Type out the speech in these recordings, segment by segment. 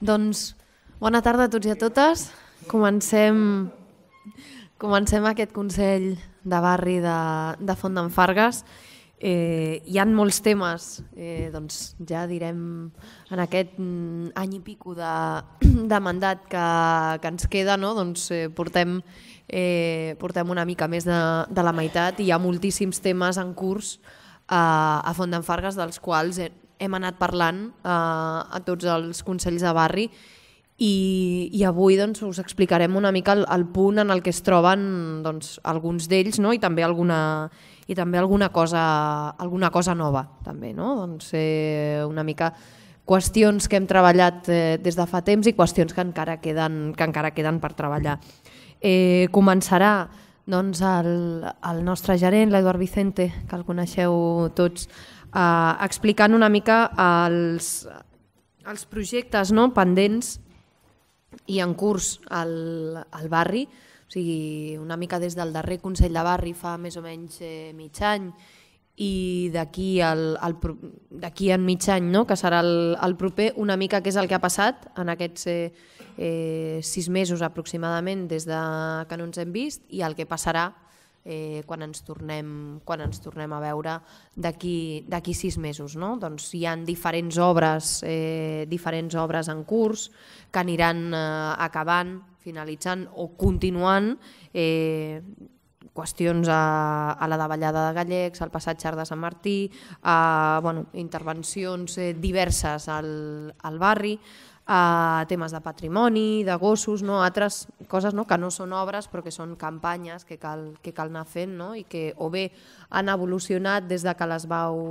Doncs bona tarda a tots i a totes. Comencem, comencem aquest Consell de Barri de, de Font d'en Fargues. Eh, hi han molts temes, eh, doncs ja direm en aquest mm, any i pico de, de mandat que, que ens queda, no? doncs eh, portem, eh, portem una mica més de, de la meitat i hi ha moltíssims temes en curs eh, a Font d'en Fargues dels quals hem anat parlant eh, a tots els consells de barri i, i avui doncs, us explicarem una mica el, el punt en el que es troben doncs, alguns d'ells no? i també alguna, i també alguna cosa, alguna cosa nova. També, no? doncs, eh, una mica qüestions que hem treballat eh, des de fa temps i qüestions que encara queden, que encara queden per treballar. Eh, començarà doncs, el, el nostre gerent, l'Eduard Vicente, que el coneixeu tots, eh, explicant una mica els, els projectes no, pendents i en curs al, al barri, o sigui, una mica des del darrer Consell de Barri fa més o menys eh, mig any i d'aquí en mig any, no? que serà el, el proper, una mica què és el que ha passat en aquests eh, eh, sis mesos aproximadament des de que no ens hem vist i el que passarà eh, quan, ens tornem, quan ens tornem a veure d'aquí sis mesos. No? Doncs hi han diferents obres, eh, diferents obres en curs que aniran eh, acabant, finalitzant o continuant eh, qüestions a, a la davallada de Gallecs, al passatge de Sant Martí, a bueno, intervencions eh, diverses al, al barri, a temes de patrimoni, de gossos, no? altres coses no? que no són obres però que són campanyes que cal, que cal anar fent no? i que o bé han evolucionat des de que les vau,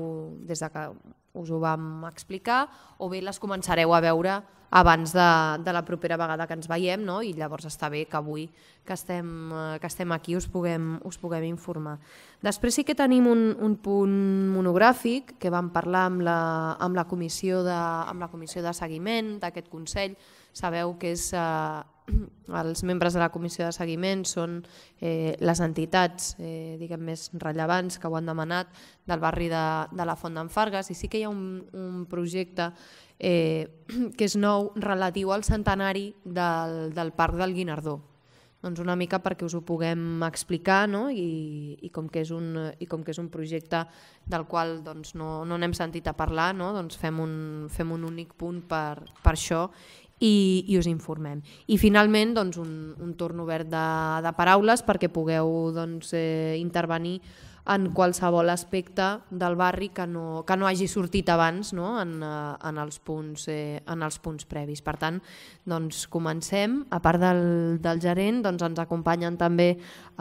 des de que us ho vam explicar o bé les començareu a veure abans de, de la propera vegada que ens veiem no? i llavors està bé que avui que estem, eh, que estem aquí us puguem, us puguem informar. Després sí que tenim un, un punt monogràfic que vam parlar amb la, amb la, comissió, de, amb la comissió de seguiment d'aquest Consell. Sabeu que és, eh, els membres de la comissió de seguiment són eh, les entitats eh, diguem més rellevants que ho han demanat del barri de, de la Font d'en Fargues i sí que hi ha un, un projecte eh, que és nou relatiu al centenari del, del Parc del Guinardó. Doncs una mica perquè us ho puguem explicar no? I, i, com que és un, i com que és un projecte del qual doncs, no no n'hem sentit a parlar, no? doncs fem, un, fem un únic punt per, per això i, i us informem. I finalment doncs, un, un torn obert de, de paraules perquè pugueu doncs, eh, intervenir en qualsevol aspecte del barri que no, que no hagi sortit abans no? en, eh, en, els punts, eh, en els punts previs. Per tant, doncs, comencem. A part del, del gerent, doncs, ens acompanyen també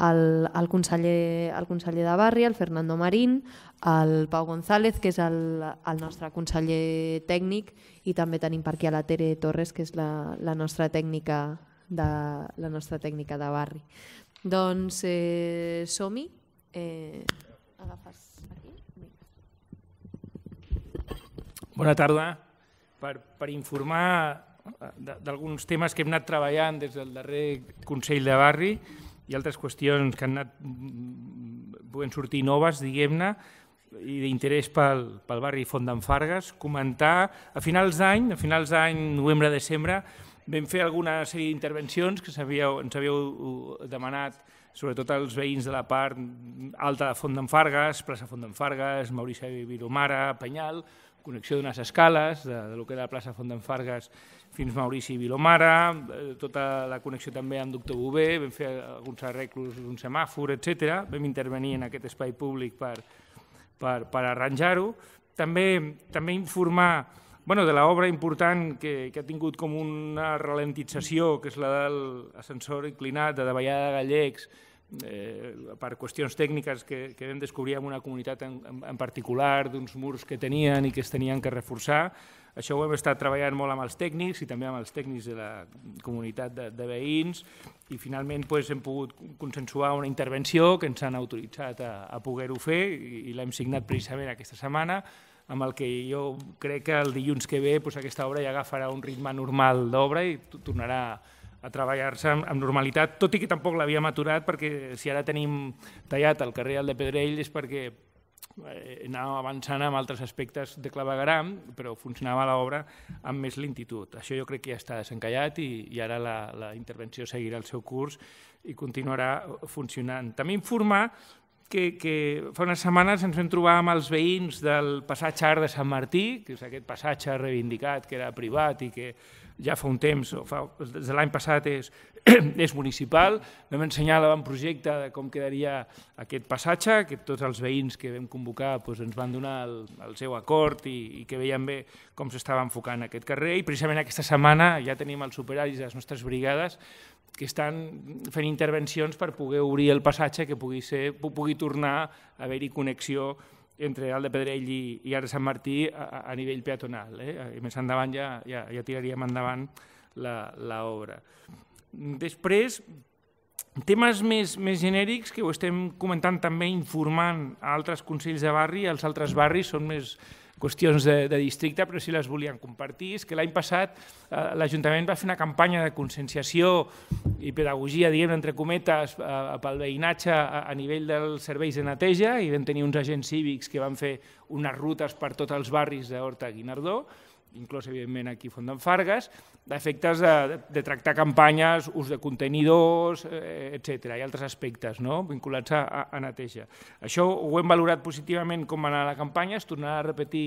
el, el, conseller, el conseller de barri, el Fernando Marín, el Pau González, que és el, el nostre conseller tècnic, i també tenim per aquí a la Tere Torres, que és la, la nostra tècnica de la nostra tècnica de barri. Doncs eh, som-hi eh, agafes aquí. Bona tarda. Per, per informar eh, d'alguns temes que hem anat treballant des del darrer Consell de Barri i altres qüestions que han anat mm, podent sortir noves, diguem-ne, i d'interès pel, pel barri Font d'en Fargues, comentar a finals d'any, a finals d'any, novembre-desembre, vam fer alguna sèrie d'intervencions que havíeu, ens havíeu uh, demanat sobretot els veïns de la part alta de Font d'en Fargues, plaça Font d'en Fargues, Maurici Vilomara, Penyal, connexió d'unes escales, de, de lo que era la plaça Font d'en Fargues fins Maurici Vilomara, eh, tota la connexió també amb Doctor Bové, vam fer alguns arreglos d'un semàfor, etc. Vam intervenir en aquest espai públic per, per, per arranjar-ho. També, també informar bueno, de l'obra important que, que ha tingut com una ralentització, que és la del ascensor inclinat de Davallada de Gallecs, eh, per qüestions tècniques que, que vam descobrir en una comunitat en, en, en particular, d'uns murs que tenien i que es tenien que reforçar. Això ho hem estat treballant molt amb els tècnics i també amb els tècnics de la comunitat de, de veïns i finalment pues, hem pogut consensuar una intervenció que ens han autoritzat a, a poder-ho fer i, i l'hem signat precisament aquesta setmana amb el que jo crec que el dilluns que ve doncs, aquesta obra ja agafarà un ritme normal d'obra i tornarà a treballar-se amb, amb normalitat, tot i que tampoc l'havíem aturat perquè si ara tenim tallat el carrer de Pedrell és perquè eh, anàvem avançant amb altres aspectes de clavegaram, però funcionava l'obra amb més lentitud. Això jo crec que ja està desencallat i, i ara la, la intervenció seguirà el seu curs i continuarà funcionant. També informar que, que fa unes setmanes ens vam trobar amb els veïns del passatge Art de Sant Martí, que és aquest passatge reivindicat que era privat i que ja fa un temps, o fa, des de l'any passat és, és municipal, vam ensenyar l'avantprojecte de com quedaria aquest passatge, que tots els veïns que vam convocar doncs, ens van donar el, el seu acord i, i que veien bé com s'estava enfocant aquest carrer i precisament aquesta setmana ja tenim els superaris de les nostres brigades que estan fent intervencions per poder obrir el passatge que pugui, ser, pugui tornar a haver-hi connexió entre el de Pedrell i, i ara Sant Martí a, a nivell peatonal. Eh? I més endavant ja, ja, ja tiraríem endavant l'obra. Després, temes més, més genèrics que ho estem comentant també informant a altres consells de barri, els altres barris són més, qüestions de, de districte, però si les volien compartir. És que l'any passat eh, l'Ajuntament va fer una campanya de conscienciació i pedagogia, diguem entre cometes, eh, pel veïnatge a, a nivell dels serveis de neteja i vam tenir uns agents cívics que van fer unes rutes per tots els barris d'Horta Guinardó inclòs evidentment aquí Font d'en Fargues, d'efectes de, de tractar campanyes, ús de contenidors, eh, etc i altres aspectes no? vinculats a, a neteja. Això ho hem valorat positivament com anar la campanya, es tornarà a repetir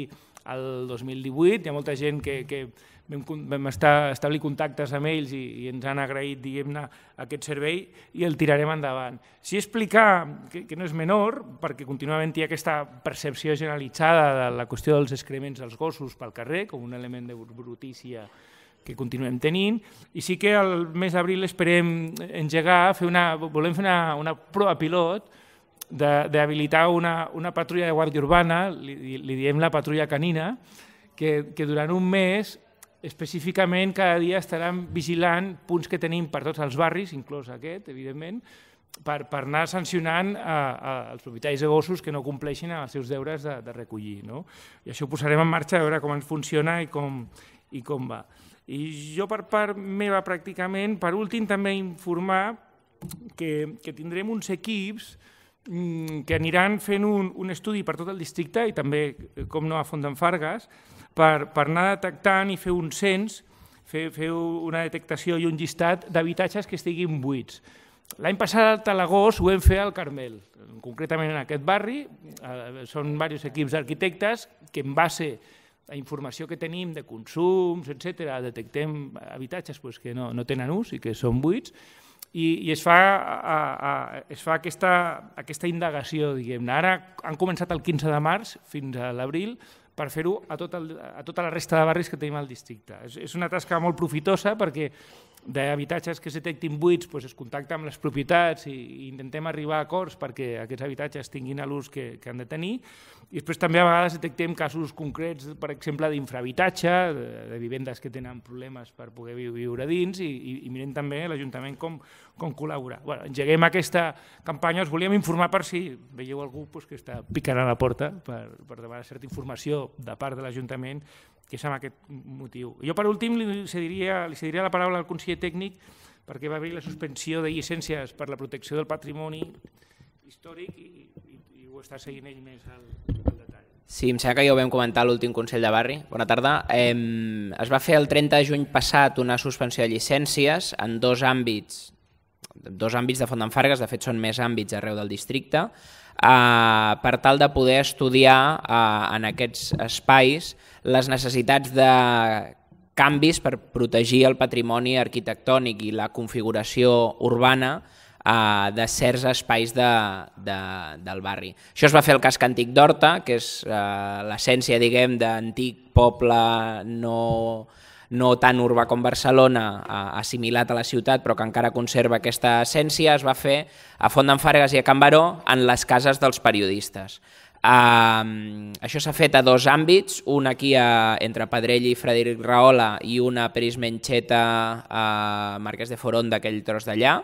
el 2018, hi ha molta gent que, que vam, vam estar, establir contactes amb ells i, i ens han agraït diguem-ne aquest servei i el tirarem endavant. Si explicar, que, que no és menor, perquè continuament hi ha aquesta percepció generalitzada de la qüestió dels excrements dels gossos pel carrer com un element de brutícia que continuem tenint, i sí que el mes d'abril esperem engegar, fer una, volem fer una, una prova pilot d'habilitar una, una patrulla de guàrdia urbana, li, li diem la patrulla canina, que, que durant un mes específicament cada dia estaran vigilant punts que tenim per tots els barris, inclòs aquest, evidentment, per, per anar sancionant a, a, als propietaris de gossos que no compleixin els seus deures de, de recollir. No? I això ho posarem en marxa a veure com ens funciona i com, i com va. I jo per part meva pràcticament, per últim també informar que, que tindrem uns equips que aniran fent un, un estudi per tot el districte i també, com no, a Font d'en Fargues, per, per anar detectant i fer un cens, fer, fer una detectació i un llistat d'habitatges que estiguin buits. L'any passat, a l'agost, ho vam fer al Carmel, concretament en aquest barri. Eh, són diversos equips d'arquitectes que en base a informació que tenim de consums, etc, detectem habitatges pues, que no, no tenen ús i que són buits, i, i es fa, a, a, es fa aquesta, aquesta indagació, diguem-ne. Ara han començat el 15 de març fins a l'abril per fer-ho a, tot el, a tota la resta de barris que tenim al districte. És, és una tasca molt profitosa perquè d'habitatges que es detectin buits doncs es contacta amb les propietats i, i intentem arribar a acords perquè aquests habitatges tinguin l'ús que, que han de tenir i després també a vegades detectem casos concrets, per exemple, d'infrahabitatge, de, de vivendes que tenen problemes per poder viure dins i, i, i mirem també l'Ajuntament com, com col·laborar. Bueno, engeguem aquesta campanya, us volíem informar per si veieu algú pues, que està picant a la porta per, per demanar certa informació de part de l'Ajuntament que és amb aquest motiu. Jo per últim li cediria, li cediria la paraula al conseller tècnic perquè va haver la suspensió de llicències per la protecció del patrimoni històric i, i, i ho està seguint ell més al, al detall. Sí, em sembla que ja ho vam comentar a l'últim Consell de Barri. Bona tarda. Eh, es va fer el 30 de juny passat una suspensió de llicències en dos àmbits, dos àmbits de Font d'en Fargues, de fet són més àmbits arreu del districte, eh, per tal de poder estudiar eh, en aquests espais les necessitats de canvis per protegir el patrimoni arquitectònic i la configuració urbana eh, de certs espais de, de, del barri. Això es va fer al casc antic d'Horta, que és eh, l'essència diguem d'antic poble no, no tan urbà com Barcelona, assimilat a la ciutat, però que encara conserva aquesta essència, es va fer a Font d'en Fargues i a Can Baró en les cases dels periodistes. Uh, això s'ha fet a dos àmbits, un aquí a, entre Padrell i Frederic Rahola i una a Peris Mencheta a Marquès de Foronda, aquell tros d'allà,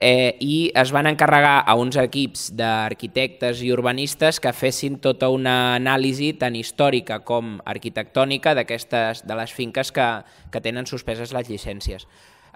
eh, i es van encarregar a uns equips d'arquitectes i urbanistes que fessin tota una anàlisi tant històrica com arquitectònica de les finques que, que tenen suspeses les llicències.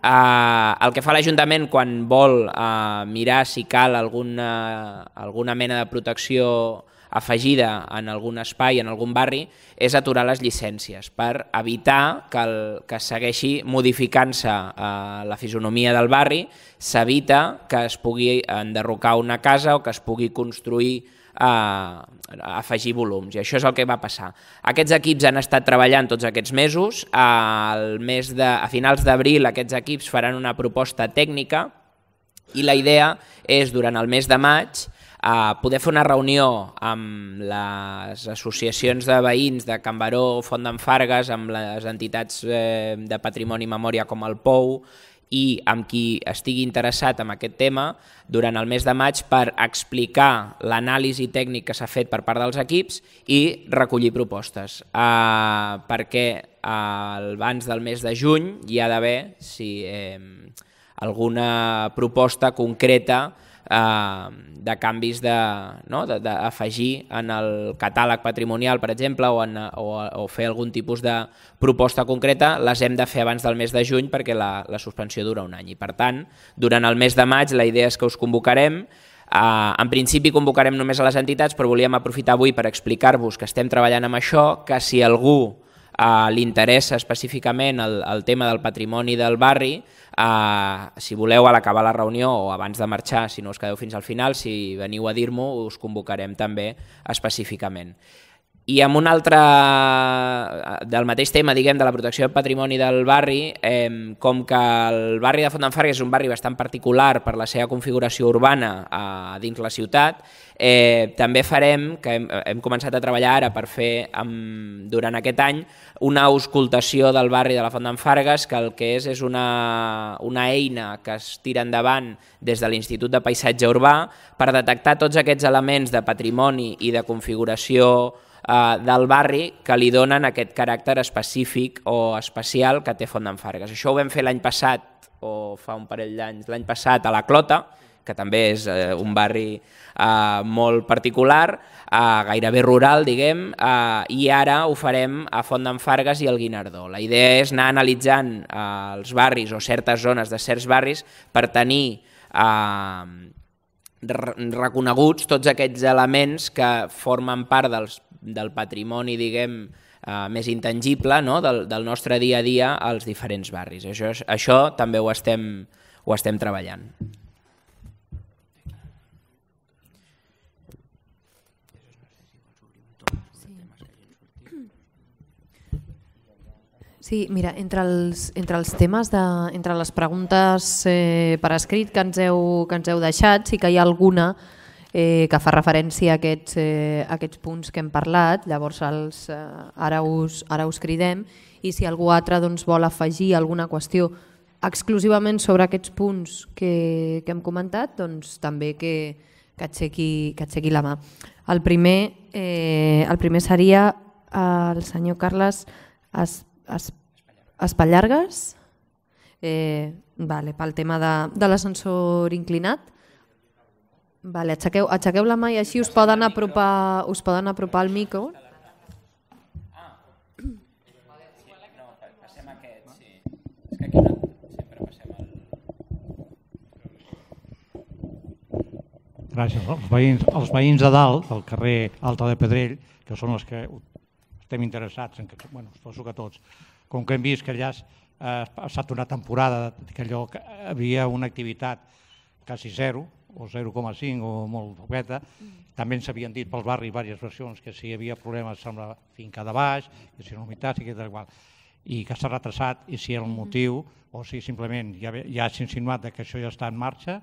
Uh, el que fa l'Ajuntament quan vol uh, mirar si cal alguna, alguna mena de protecció afegida en algun espai, en algun barri, és aturar les llicències per evitar que, el, que segueixi modificant-se eh, la fisonomia del barri, s'evita que es pugui enderrocar una casa o que es pugui construir a, a afegir volums, i això és el que va passar. Aquests equips han estat treballant tots aquests mesos, al mes de, a finals d'abril aquests equips faran una proposta tècnica i la idea és, durant el mes de maig, a poder fer una reunió amb les associacions de veïns de Can Baró, Font d'en Fargues, amb les entitats eh, de patrimoni i memòria com el POU, i amb qui estigui interessat en aquest tema durant el mes de maig per explicar l'anàlisi tècnic que s'ha fet per part dels equips i recollir propostes. Uh, perquè uh, abans del mes de juny hi ha d'haver si, eh, alguna proposta concreta de canvis d'afegir no? de, de en el catàleg patrimonial, per exemple, o, en, o, o fer algun tipus de proposta concreta, les hem de fer abans del mes de juny perquè la, la suspensió dura un any. I per tant, durant el mes de maig la idea és que us convocarem, Uh, en principi convocarem només a les entitats, però volíem aprofitar avui per explicar-vos que estem treballant amb això, que si algú li interessa específicament el, el tema del patrimoni del barri, Uh, si voleu, a l'acabar la reunió o abans de marxar, si no us quedeu fins al final, si veniu a dir-m'ho, us convocarem també específicament. I amb un altre, del mateix tema, diguem, de la protecció del patrimoni del barri, eh, com que el barri de Font d'en és un barri bastant particular per la seva configuració urbana eh, dins la ciutat, eh, també farem, que hem, hem començat a treballar ara per fer amb, durant aquest any, una auscultació del barri de la Font d'en que el que és és una, una eina que es tira endavant des de l'Institut de Paisatge Urbà per detectar tots aquests elements de patrimoni i de configuració eh, del barri que li donen aquest caràcter específic o especial que té Font d'en Fargues. Això ho vam fer l'any passat, o fa un parell d'anys, l'any passat a la Clota, que també és eh, un barri eh, molt particular, eh, gairebé rural, diguem, eh, i ara ho farem a Font d'en Fargues i al Guinardó. La idea és anar analitzant eh, els barris o certes zones de certs barris per tenir eh, reconeguts tots aquests elements que formen part dels del patrimoni, diguem, eh, més intangible no? del, del nostre dia a dia als diferents barris. Això, això també ho estem, ho estem treballant. Sí, mira, entre els, entre els temes, de, entre les preguntes eh, per escrit que ens, heu, que ens heu deixat, sí que hi ha alguna eh, que fa referència a aquests, eh, a aquests punts que hem parlat, llavors els, eh, ara, us, ara us cridem i si algú altre doncs, vol afegir alguna qüestió exclusivament sobre aquests punts que, que hem comentat, doncs també que, que, aixequi, que aixequi la mà. El primer, eh, el primer seria eh, el senyor Carles es, es, Espallargues, eh, vale, pel tema de, de l'ascensor inclinat. Vale, aixequeu, aixequeu la mà i així us poden apropar, us poden apropar el micro. Gràcies. Els veïns, els veïns de dalt, del carrer Alta de Pedrell, que són els que estem interessats, en que, bueno, suposo que tots, com que hem vist que allà eh, ha estat una temporada que allò que havia una activitat quasi zero, o 0,5 o molt poqueta. També ens havien dit pel barri diverses versions que si hi havia problemes amb la finca de baix, que si no humitat i que tal igual i que s'ha retrasat i si era un motiu o si simplement ja, ja s'ha insinuat que això ja està en marxa,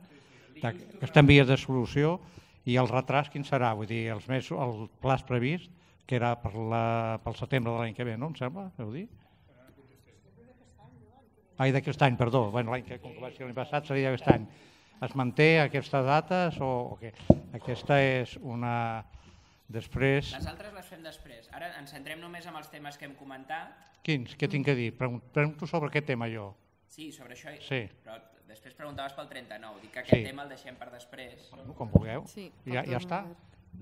que està en vies de solució i el retras quin serà? Vull dir, els mesos, el pla previst, que era per la, pel setembre de l'any que ve, no? Em sembla, heu dit? Ai, d'aquest any, perdó. Bueno, l'any que, com que va ser l'any passat, seria d'aquest any es manté aquestes dates o, o què? Aquesta és una... Després... Les altres les fem després. Ara ens centrem només en els temes que hem comentat. Quins? Què tinc que dir? Pregunto sobre aquest tema jo. Sí, sobre això. Sí. Però després preguntaves pel 39. Dic que aquest sí. tema el deixem per després. Bueno, com vulgueu. Sí, ja, ja està.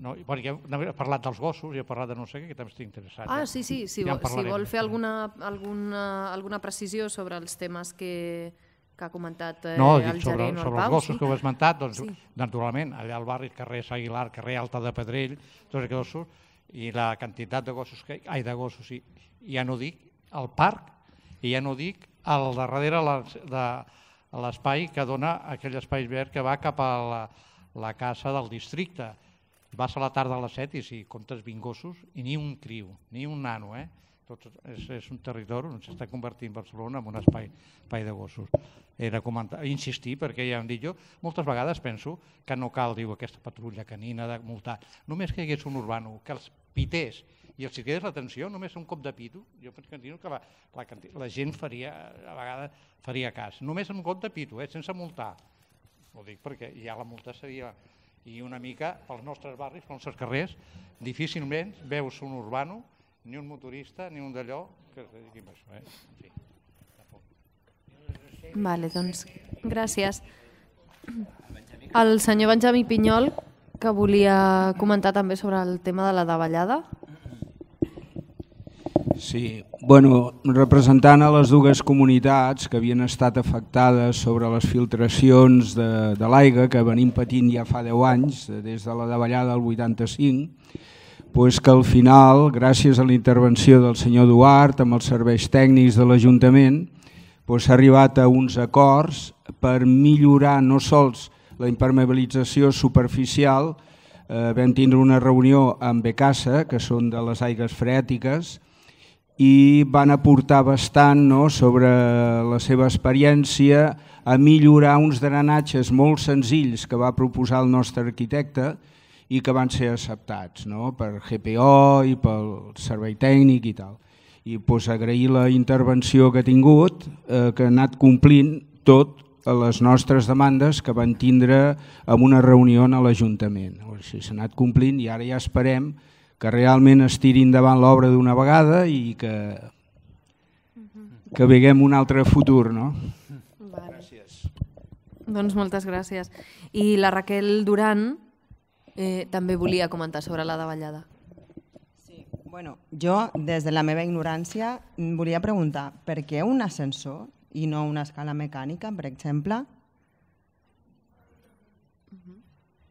No, bueno, ja he parlat dels gossos i he parlat de no sé què, que també estic interessat. Ah, sí, sí, si, ja vol, si vol fer alguna, alguna, alguna precisió sobre els temes que, que ha comentat eh, No, el dic sobre, gerent o el sobre els Pau. gossos sí. que heu esmentat, doncs, Sí. naturalment, allà al barri, carrer Aguilar, carrer Alta de Pedrell, tots aquests gossos, i la quantitat de gossos que ai, de gossos, i, ja no dic al parc, i ja no dic al darrere les- de l'espai que dona aquell espai verd que va cap a la, la casa del districte. Vas a la tarda a les 7 i si comptes 20 gossos i ni un criu, ni un nano, eh? Tot, és, és un territori on s'està convertint Barcelona en un espai, espai de gossos. Era comentar, insistir, perquè ja hem dit jo, moltes vegades penso que no cal, diu, aquesta patrulla canina de multar. Només que hi hagués un urbano que els pités i els cridés l'atenció, només un cop de pito, jo penso que la, la, la gent faria, a vegades faria cas. Només un cop de pito, eh, sense multar. Ho dic perquè ja la multa seria i una mica pels nostres barris, pels nostres carrers, difícilment veus un urbano, ni un motorista, ni un d'allò que es dediqui a això. Eh? Fi. Vale, doncs, gràcies. El senyor Benjamí Pinyol, que volia comentar també sobre el tema de la davallada. Sí, bueno, representant a les dues comunitats que havien estat afectades sobre les filtracions de, de l'aigua que venim patint ja fa 10 anys, des de la davallada del 85, pues que al final, gràcies a la intervenció del senyor Duart amb els serveis tècnics de l'Ajuntament, pues s'ha arribat a uns acords per millorar no sols la impermeabilització superficial, eh, vam tindre una reunió amb Becassa, que són de les aigues freàtiques, i van aportar bastant no, sobre la seva experiència a millorar uns drenatges molt senzills que va proposar el nostre arquitecte i que van ser acceptats no, per GPO i pel servei tècnic i tal. I pues, agrair la intervenció que ha tingut, eh, que ha anat complint tot a les nostres demandes que van tindre en una reunió a l'Ajuntament. O sigui, S'ha anat complint i ara ja esperem que realment es tiri endavant l'obra d'una vegada i que, que veguem un altre futur. No? Gràcies. Doncs moltes gràcies. I la Raquel Duran eh, també volia comentar sobre la davallada. Bueno, jo, des de la meva ignorància, volia preguntar per què un ascensor i no una escala mecànica, per exemple?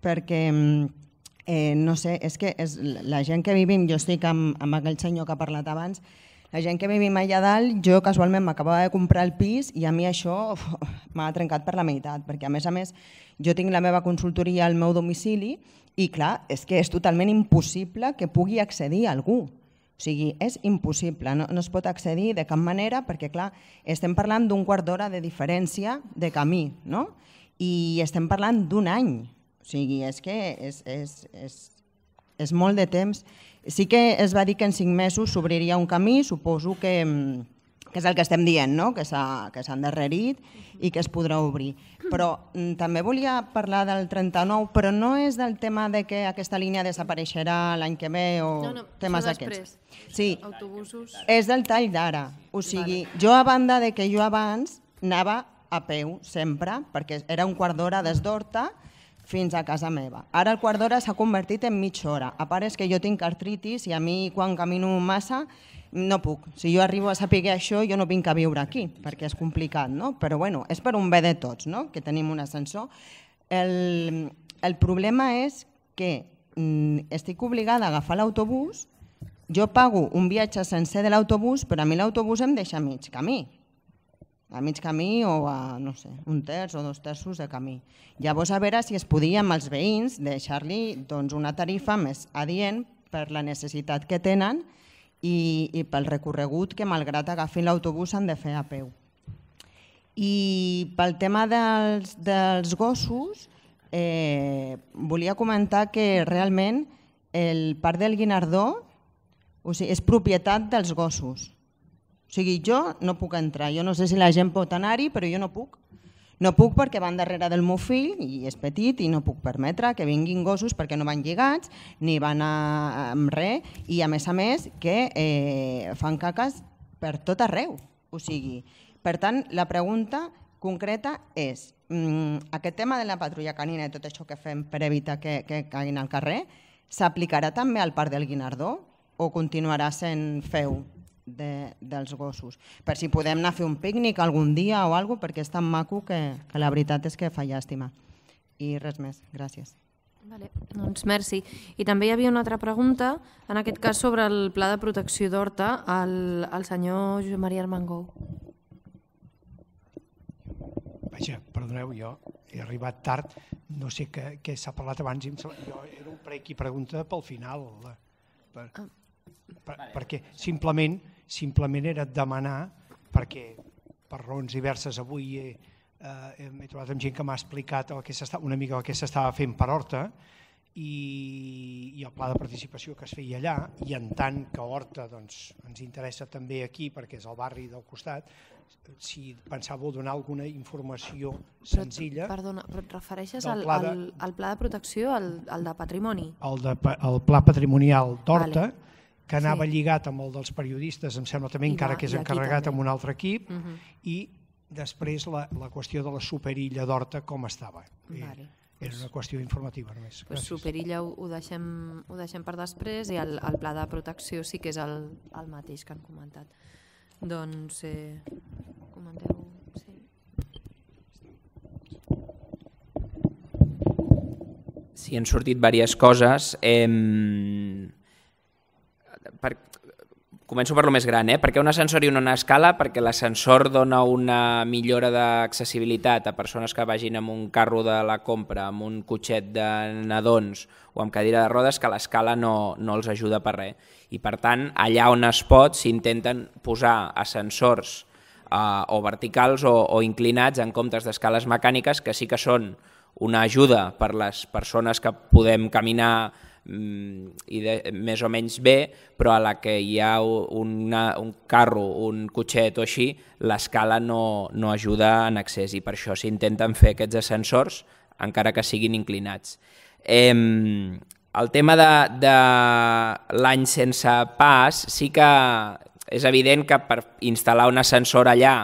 Perquè, mm, eh, no sé, és que és la gent que vivim, jo estic amb, amb aquell senyor que ha parlat abans, la gent que vivim allà dalt, jo casualment m'acabava de comprar el pis i a mi això m'ha trencat per la meitat, perquè a més a més jo tinc la meva consultoria al meu domicili i clar, és que és totalment impossible que pugui accedir a algú. O sigui, és impossible, no, no es pot accedir de cap manera perquè, clar, estem parlant d'un quart d'hora de diferència de camí, no? I estem parlant d'un any. O sigui, és que és, és, és, és molt de temps. Sí que es va dir que en cinc mesos s'obriria un camí, suposo que, mm, que és el que estem dient, no? que s'ha endarrerit i que es podrà obrir. Però mm, també volia parlar del 39, però no és del tema de que aquesta línia desapareixerà l'any que ve o No, no, temes d'aquests. Sí, Autobusos... és del tall d'ara. O sigui, jo a banda de que jo abans anava a peu sempre, perquè era un quart d'hora des d'Horta fins a casa meva. Ara el quart d'hora s'ha convertit en mitja hora. A part és que jo tinc artritis i a mi quan camino massa no puc. Si jo arribo a saber això, jo no vinc a viure aquí, perquè és complicat, no? Però bueno, és per un bé de tots, no? Que tenim un ascensor. El, el problema és que mm, estic obligada a agafar l'autobús jo pago un viatge sencer de l'autobús, però a mi l'autobús em deixa mig camí. A mig camí o a, no sé, un terç o dos terços de camí. Llavors, a veure si es podia amb els veïns deixar-li doncs, una tarifa més adient per la necessitat que tenen i, i pel recorregut que, malgrat agafin l'autobús, han de fer a peu. I pel tema dels, dels gossos, eh, volia comentar que realment el Parc del Guinardó o sigui, és propietat dels gossos. O sigui, jo no puc entrar. Jo no sé si la gent pot anar-hi, però jo no puc. No puc perquè van darrere del meu fill i és petit i no puc permetre que vinguin gossos perquè no van lligats ni van a, amb res i a més a més que eh, fan caques per tot arreu. O sigui, per tant, la pregunta concreta és mm, aquest tema de la patrulla canina i tot això que fem per evitar que, que caiguin al carrer s'aplicarà també al Parc del Guinardó o continuarà sent feu de, dels gossos. Per si podem anar a fer un pícnic algun dia o alguna perquè és tan maco que, que la veritat és que fa llàstima. I res més, gràcies. Vale, doncs merci. I també hi havia una altra pregunta, en aquest cas sobre el pla de protecció d'Horta, al, al senyor Josep Maria Armengou. Vaja, perdoneu, jo he arribat tard, no sé què, què s'ha parlat abans, i em sembla- jo era un prec i pregunta pel final, la, per, per, perquè simplement, simplement era demanar, perquè per raons diverses avui he, eh, m'he trobat amb gent que m'ha explicat el que una mica el que s'estava fent per Horta, i, i el pla de participació que es feia allà, i en tant que Horta doncs, ens interessa també aquí, perquè és el barri del costat, si pensàveu donar alguna informació senzilla, Perdona, però et refereixes al, pla de- al, al pla de protecció, al, al de patrimoni? el, de, el pla patrimonial d'Horta, Vale. Que anava Sí. lligat amb el dels periodistes, em sembla també, I encara va- que és encarregat amb un altre equip, Mhm. i després la, la qüestió de la superilla d'Horta com estava. Eh, Vale. Era una qüestió informativa només. Pues Gràcies. Superilla ho, ho, deixem, ho deixem per després i el, el pla de protecció sí que és el, el mateix que han comentat. Doncs, eh, comenteu... Sí. Sí, han sortit diverses coses. Eh, per, començo per lo més gran, eh? perquè un ascensor i una escala? Perquè l'ascensor dona una millora d'accessibilitat a persones que vagin amb un carro de la compra, amb un cotxet de nadons o amb cadira de rodes, que l'escala no, no els ajuda per res. I per tant, allà on es pot, s'intenten posar ascensors eh, o verticals o, o inclinats en comptes d'escales mecàniques, que sí que són una ajuda per les persones que podem caminar i de, més o menys bé, però a la que hi ha una, un carro, un cotxet o així, l'escala no, no ajuda en accés i per això s'intenten fer aquests ascensors encara que siguin inclinats. Eh, el tema de, de l'any sense pas sí que és evident que per instal·lar un ascensor allà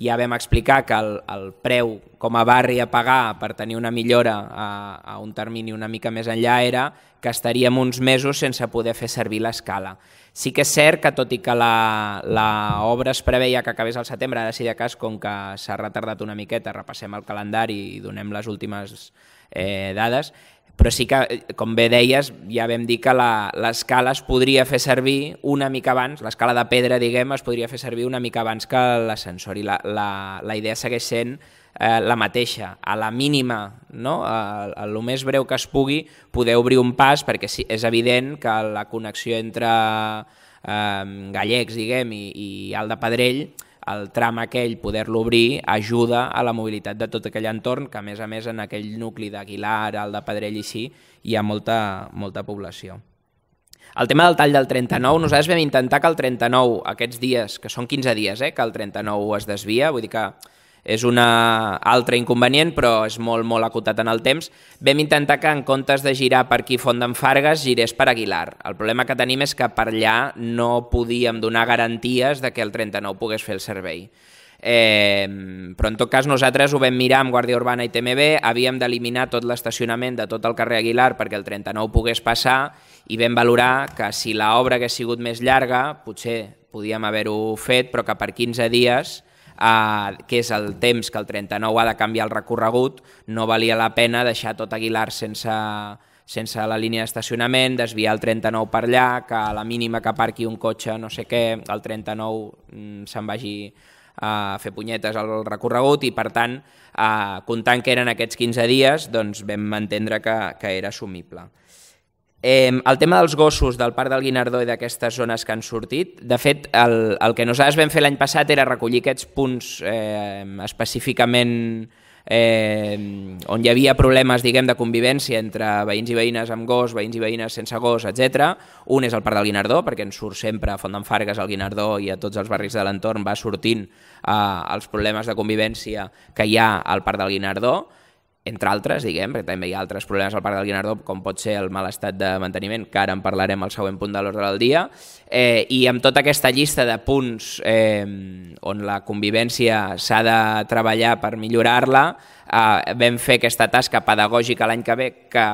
ja vam explicar que el, el preu com a barri a pagar per tenir una millora a, a un termini una mica més enllà era que estaríem uns mesos sense poder fer servir l'escala. Sí que és cert que tot i que l'obra es preveia que acabés al setembre, ara sí de cas, com que s'ha retardat una miqueta, repassem el calendari i donem les últimes eh, dades, però sí que, eh, com bé deies, ja vam dir que l'escala es podria fer servir una mica abans, l'escala de pedra, diguem, es podria fer servir una mica abans que l'ascensor i la, la, la idea segueix sent eh, la mateixa, a la mínima, no? a, a lo més breu que es pugui, poder obrir un pas, perquè sí, és evident que la connexió entre eh, Gallecs, diguem, i, i Alt de Pedrell, el tram aquell, poder-lo obrir, ajuda a la mobilitat de tot aquell entorn, que a més a més en aquell nucli d'Aguilar, Alt de Pedrell i sí, hi ha molta, molta població. El tema del tall del 39, nosaltres vam intentar que el 39, aquests dies, que són 15 dies, eh, que el 39 es desvia, vull dir que és un altre inconvenient, però és molt, molt acotat en el temps. Vam intentar que en comptes de girar per aquí Font d'en Fargues, girés per Aguilar. El problema que tenim és que per allà no podíem donar garanties de que el 39 pogués fer el servei. Eh, però en tot cas nosaltres ho vam mirar amb Guàrdia Urbana i TMB, havíem d'eliminar tot l'estacionament de tot el carrer Aguilar perquè el 39 pogués passar i vam valorar que si l'obra hagués sigut més llarga, potser podíem haver-ho fet, però que per 15 dies eh, que és el temps que el 39 ha de canviar el recorregut, no valia la pena deixar tot Aguilar sense, sense la línia d'estacionament, desviar el 39 per allà, que a la mínima que parqui un cotxe, no sé què, el 39 mm, se'n vagi a fer punyetes al recorregut i per tant, eh, comptant que eren aquests 15 dies, doncs vam entendre que, que era assumible. Eh, el tema dels gossos del Parc del Guinardó i d'aquestes zones que han sortit, de fet, el, el que nosaltres vam fer l'any passat era recollir aquests punts eh, específicament eh, on hi havia problemes diguem de convivència entre veïns i veïnes amb gos, veïns i veïnes sense gos, etc. Un és el Parc del Guinardó, perquè ens surt sempre a Font d'en Fargues, al Guinardó i a tots els barris de l'entorn va sortint eh, els problemes de convivència que hi ha al Parc del Guinardó, entre altres, diguem, perquè també hi ha altres problemes al Parc del Guinardó, com pot ser el mal estat de manteniment, que ara en parlarem al següent punt de l'ordre del dia, eh, i amb tota aquesta llista de punts eh, on la convivència s'ha de treballar per millorar-la, eh, vam fer aquesta tasca pedagògica l'any que ve, que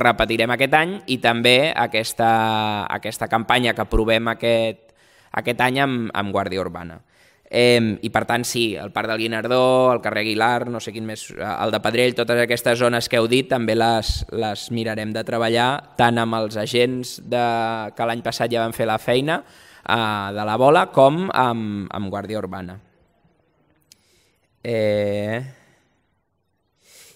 repetirem aquest any, i també aquesta, aquesta campanya que provem aquest, aquest any amb, amb Guàrdia Urbana. Eh, I per tant, sí, el Parc del Guinardó, el carrer Aguilar, no sé quin més, el de Pedrell, totes aquestes zones que heu dit, també les, les mirarem de treballar, tant amb els agents de, que l'any passat ja van fer la feina, eh, de la bola, com amb, amb Guàrdia Urbana. Eh...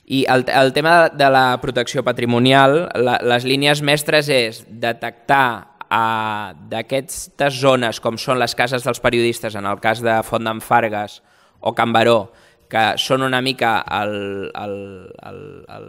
I el, el tema de la protecció patrimonial, la, les línies mestres és detectar d'aquestes zones, com són les cases dels periodistes, en el cas de Font d'en Fargues o Can Baró, que són una mica el, el, el, el,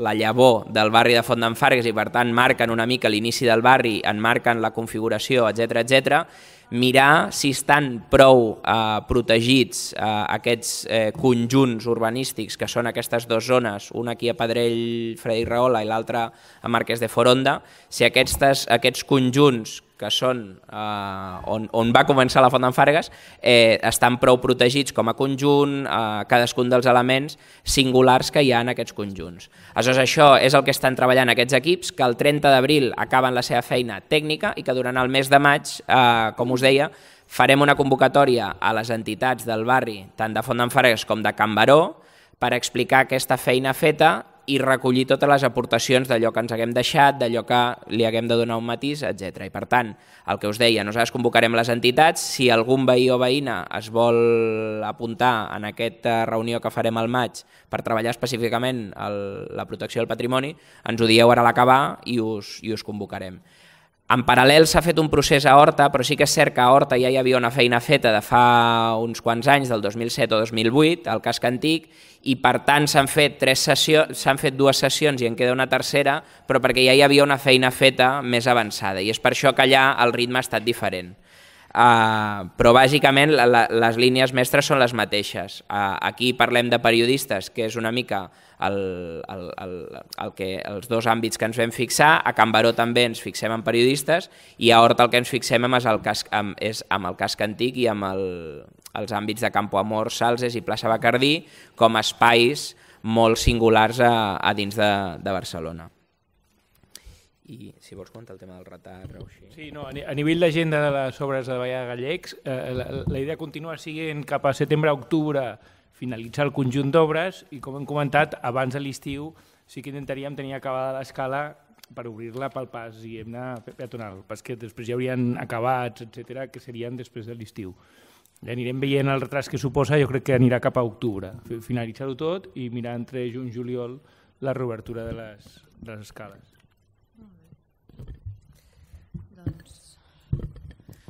la llavor del barri de Font d'en Fargues i per tant marquen una mica l'inici del barri, en marquen la configuració, etc etc mirar si estan prou eh, protegits eh, aquests eh, conjunts urbanístics que són aquestes dues zones, una aquí a Pedrell, Frederic Rahola i l'altra a Marquès de Foronda, si aquestes, aquests conjunts que són eh, on, on va començar la Font d'en Fargues, eh, estan prou protegits com a conjunt, eh, cadascun dels elements singulars que hi ha en aquests conjunts. Aleshores, això és el que estan treballant aquests equips, que el 30 d'abril acaben la seva feina tècnica i que durant el mes de maig, eh, com us deia, farem una convocatòria a les entitats del barri, tant de Font d'en Fargues com de Can Baró, per explicar aquesta feina feta i recollir totes les aportacions d'allò que ens haguem deixat, d'allò que li haguem de donar un matís, etc. I per tant, el que us deia, nosaltres convocarem les entitats, si algun veí o veïna es vol apuntar en aquesta reunió que farem al maig per treballar específicament el, la protecció del patrimoni, ens ho dieu ara a l'acabar i, us, i us convocarem. En paral·lel s'ha fet un procés a Horta, però sí que és cert que a Horta ja hi havia una feina feta de fa uns quants anys, del 2007 o 2008, al casc antic, i per tant s'han fet, tres sessions, s'han fet dues sessions i en queda una tercera, però perquè ja hi havia una feina feta més avançada, i és per això que allà el ritme ha estat diferent. Uh, però bàsicament la, la, les línies mestres són les mateixes. Uh, aquí parlem de periodistes, que és una mica el, el, el, el que, els dos àmbits que ens vam fixar. A Can Baró també ens fixem en periodistes i a Horta el que ens fixem és, el casc, amb, és amb el casc antic i amb el, els àmbits de Campo Amor, Salses i plaça Bacardí com espais molt singulars a, a dins de, de Barcelona i si vols comentar el tema del retard o així. Sí, no, a nivell d'agenda de les obres de Baia Gallecs, eh, la, la idea continua siguent cap a setembre-octubre finalitzar el conjunt d'obres i com hem comentat, abans de l'estiu sí que intentaríem tenir acabada l'escala per obrir-la pel pas hem peatonal, pas que després ja haurien acabats, etc que serien després de l'estiu. Ja anirem veient el retras que suposa, jo crec que anirà cap a octubre, finalitzar-ho tot i mirar entre juny i juliol la reobertura de les, de les escales.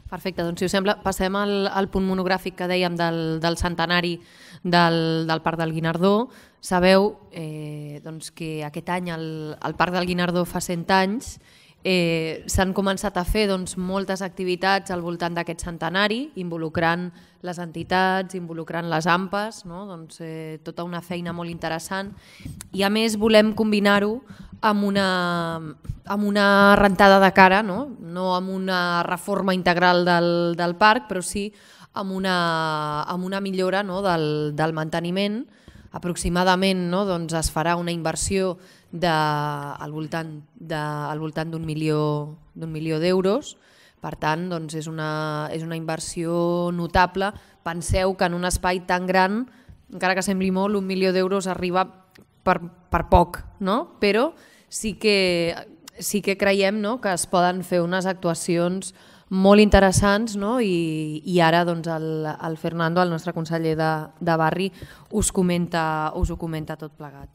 Perfecte, doncs si us sembla passem al, al punt monogràfic que dèiem del, del centenari del, del Parc del Guinardó. Sabeu eh, doncs que aquest any el, el Parc del Guinardó fa 100 anys eh, s'han començat a fer doncs, moltes activitats al voltant d'aquest centenari, involucrant les entitats, involucrant les AMPAs, no? doncs, eh, tota una feina molt interessant. I a més volem combinar-ho amb una, amb una rentada de cara, no, no amb una reforma integral del, del parc, però sí amb una, amb una millora no, del, del manteniment. Aproximadament no, doncs es farà una inversió de, al voltant de, al voltant d'un milió d'un milió d'euros. Per tant, doncs és, una, és una inversió notable. Penseu que en un espai tan gran, encara que sembli molt, un milió d'euros arriba per, per poc, no? però sí que, sí que creiem no? que es poden fer unes actuacions molt interessants no? I, i ara doncs, el, el Fernando, el nostre conseller de, de barri, us, comenta, us ho comenta tot plegat.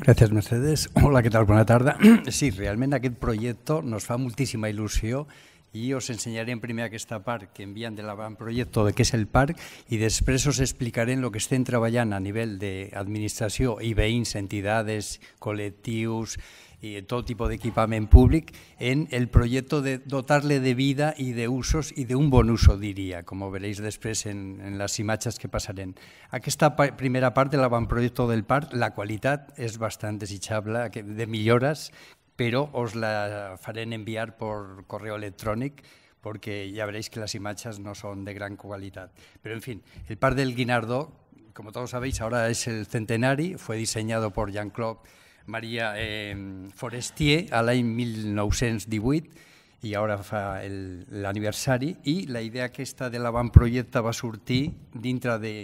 Gràcies, Mercedes. Hola, què tal? Bona tarda. Sí, realment aquest projecte nos fa moltíssima il·lusió i us ensenyarem primer aquesta part que envien de l'avantprojecte de què és el parc i després us explicaré el que estem treballant a nivell d'administració i veïns, entitats, col·lectius, y todo tipo de equipament públic en el proyecto de dotarle de vida y de usos y de un bon uso, diria, com veréis després en, en les imatges que passarem. Aquesta primera part de l'avantprojecte del parc, la qualitat és bastant desitjable, de millores, però us la farem enviar per correu electrònic perquè ja veréis que les imatges no són de gran qualitat. Però, en fin, el Parc del Guinardó, como todos sabéis, ahora es el centenari, fue diseñado por Jean-Claude Maria eh, Forestier a l'any 1918 i ara fa l'aniversari, i la idea aquesta de l'avantprojecte va sortir dintre de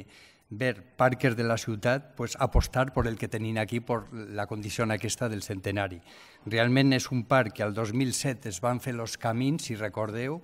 ver parques de la ciutat pues, apostar per el que tenim aquí, per la condició aquesta del centenari. Realment és un parc que al 2007 es van fer els camins, si recordeu,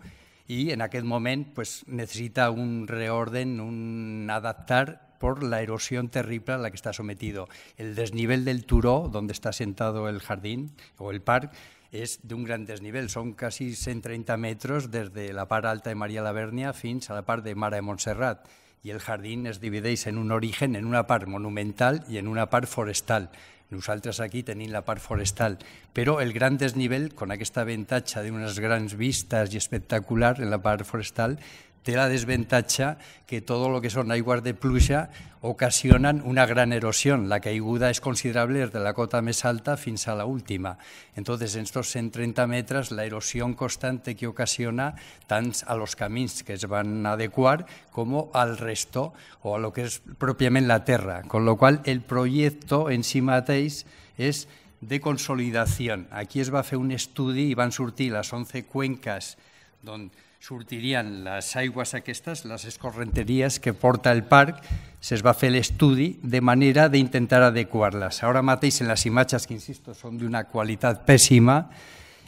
i en aquest moment pues, necessita un reorden, un adaptar por la erosión terrible a la que está sometido. El desnivel del turó, donde está sentado el jardín o el parque, és d'un gran desnivell, són quasi 130 metres des de la part alta de Maria la Vernia fins a la part de Mara de Montserrat i el jardí es divideix en un origen, en una part monumental i en una part forestal. Nosaltres aquí tenim la part forestal, però el gran desnivell, con aquesta avantatge d'unes grans vistes i espectacular en la part forestal, té la desavantatge que tot el que són aigües de pluja ocasionen una gran erosió. La caiguda és considerable des de la cota més alta fins a la última. Entonces, en estos 130 metres, la erosión constante que ocasiona tant a los camins que es van adecuar com al resto o a lo que és pròpiament la terra. Con lo cual, el proyecto en si mateix és de consolidació. Aquí es va fer un estudi i van sortir les 11 cuenques d'on sortirien les aigües aquestes, les escorrenteries que porta el parc, se's va fer l'estudi de manera d'intentar adequar-les. Ara mateix en les imatges, que insisto, són d'una qualitat pèssima,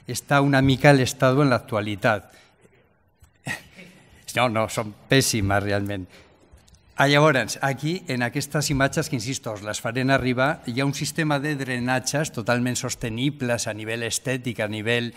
està una mica l'estat en l'actualitat. No, no, són pèssimes realment. Ah, llavors, aquí, en aquestes imatges que, insisto, us les farem arribar, hi ha un sistema de drenatges totalment sostenibles a nivell estètic, a nivell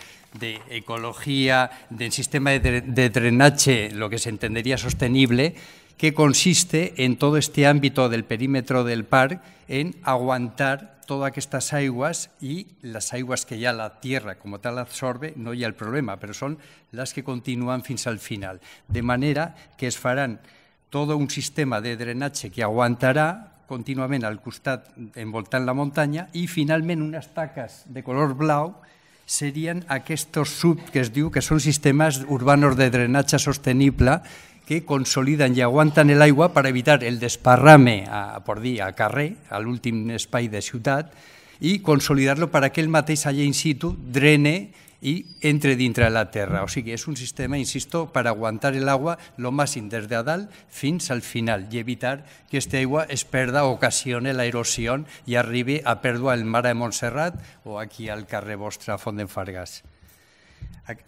d'ecologia, del sistema de, drenatge, lo que se entendería sostenible, que consiste en todo este ámbito del perímetro del parc en aguantar todas aquestes aigües i les aigües que ja la tierra com tal absorbe, no hi ha el problema, però són les que continuen fins al final. De manera que es faran tot un sistema de drenatge que aguantarà contínuament al costat envoltant la muntanya i finalment unes taques de color blau serien aquests sub que es diu que són sistemes urbanos de drenatge sostenible que consoliden i aguanten l'aigua per evitar el desparrame, a, per dir, a carrer, a l'últim espai de ciutat, i consolidar-lo per aquell mateix allà in situ drene i entre dintre de la terra. O sigui, és un sistema, insisto, per aguantar l'aigua lo màxim des de dalt fins al final i evitar que aquesta aigua es perda o ocasione la erosió i arribi a pèrdua el mar de Montserrat o aquí al carrer vostre a Font d'en Fargas.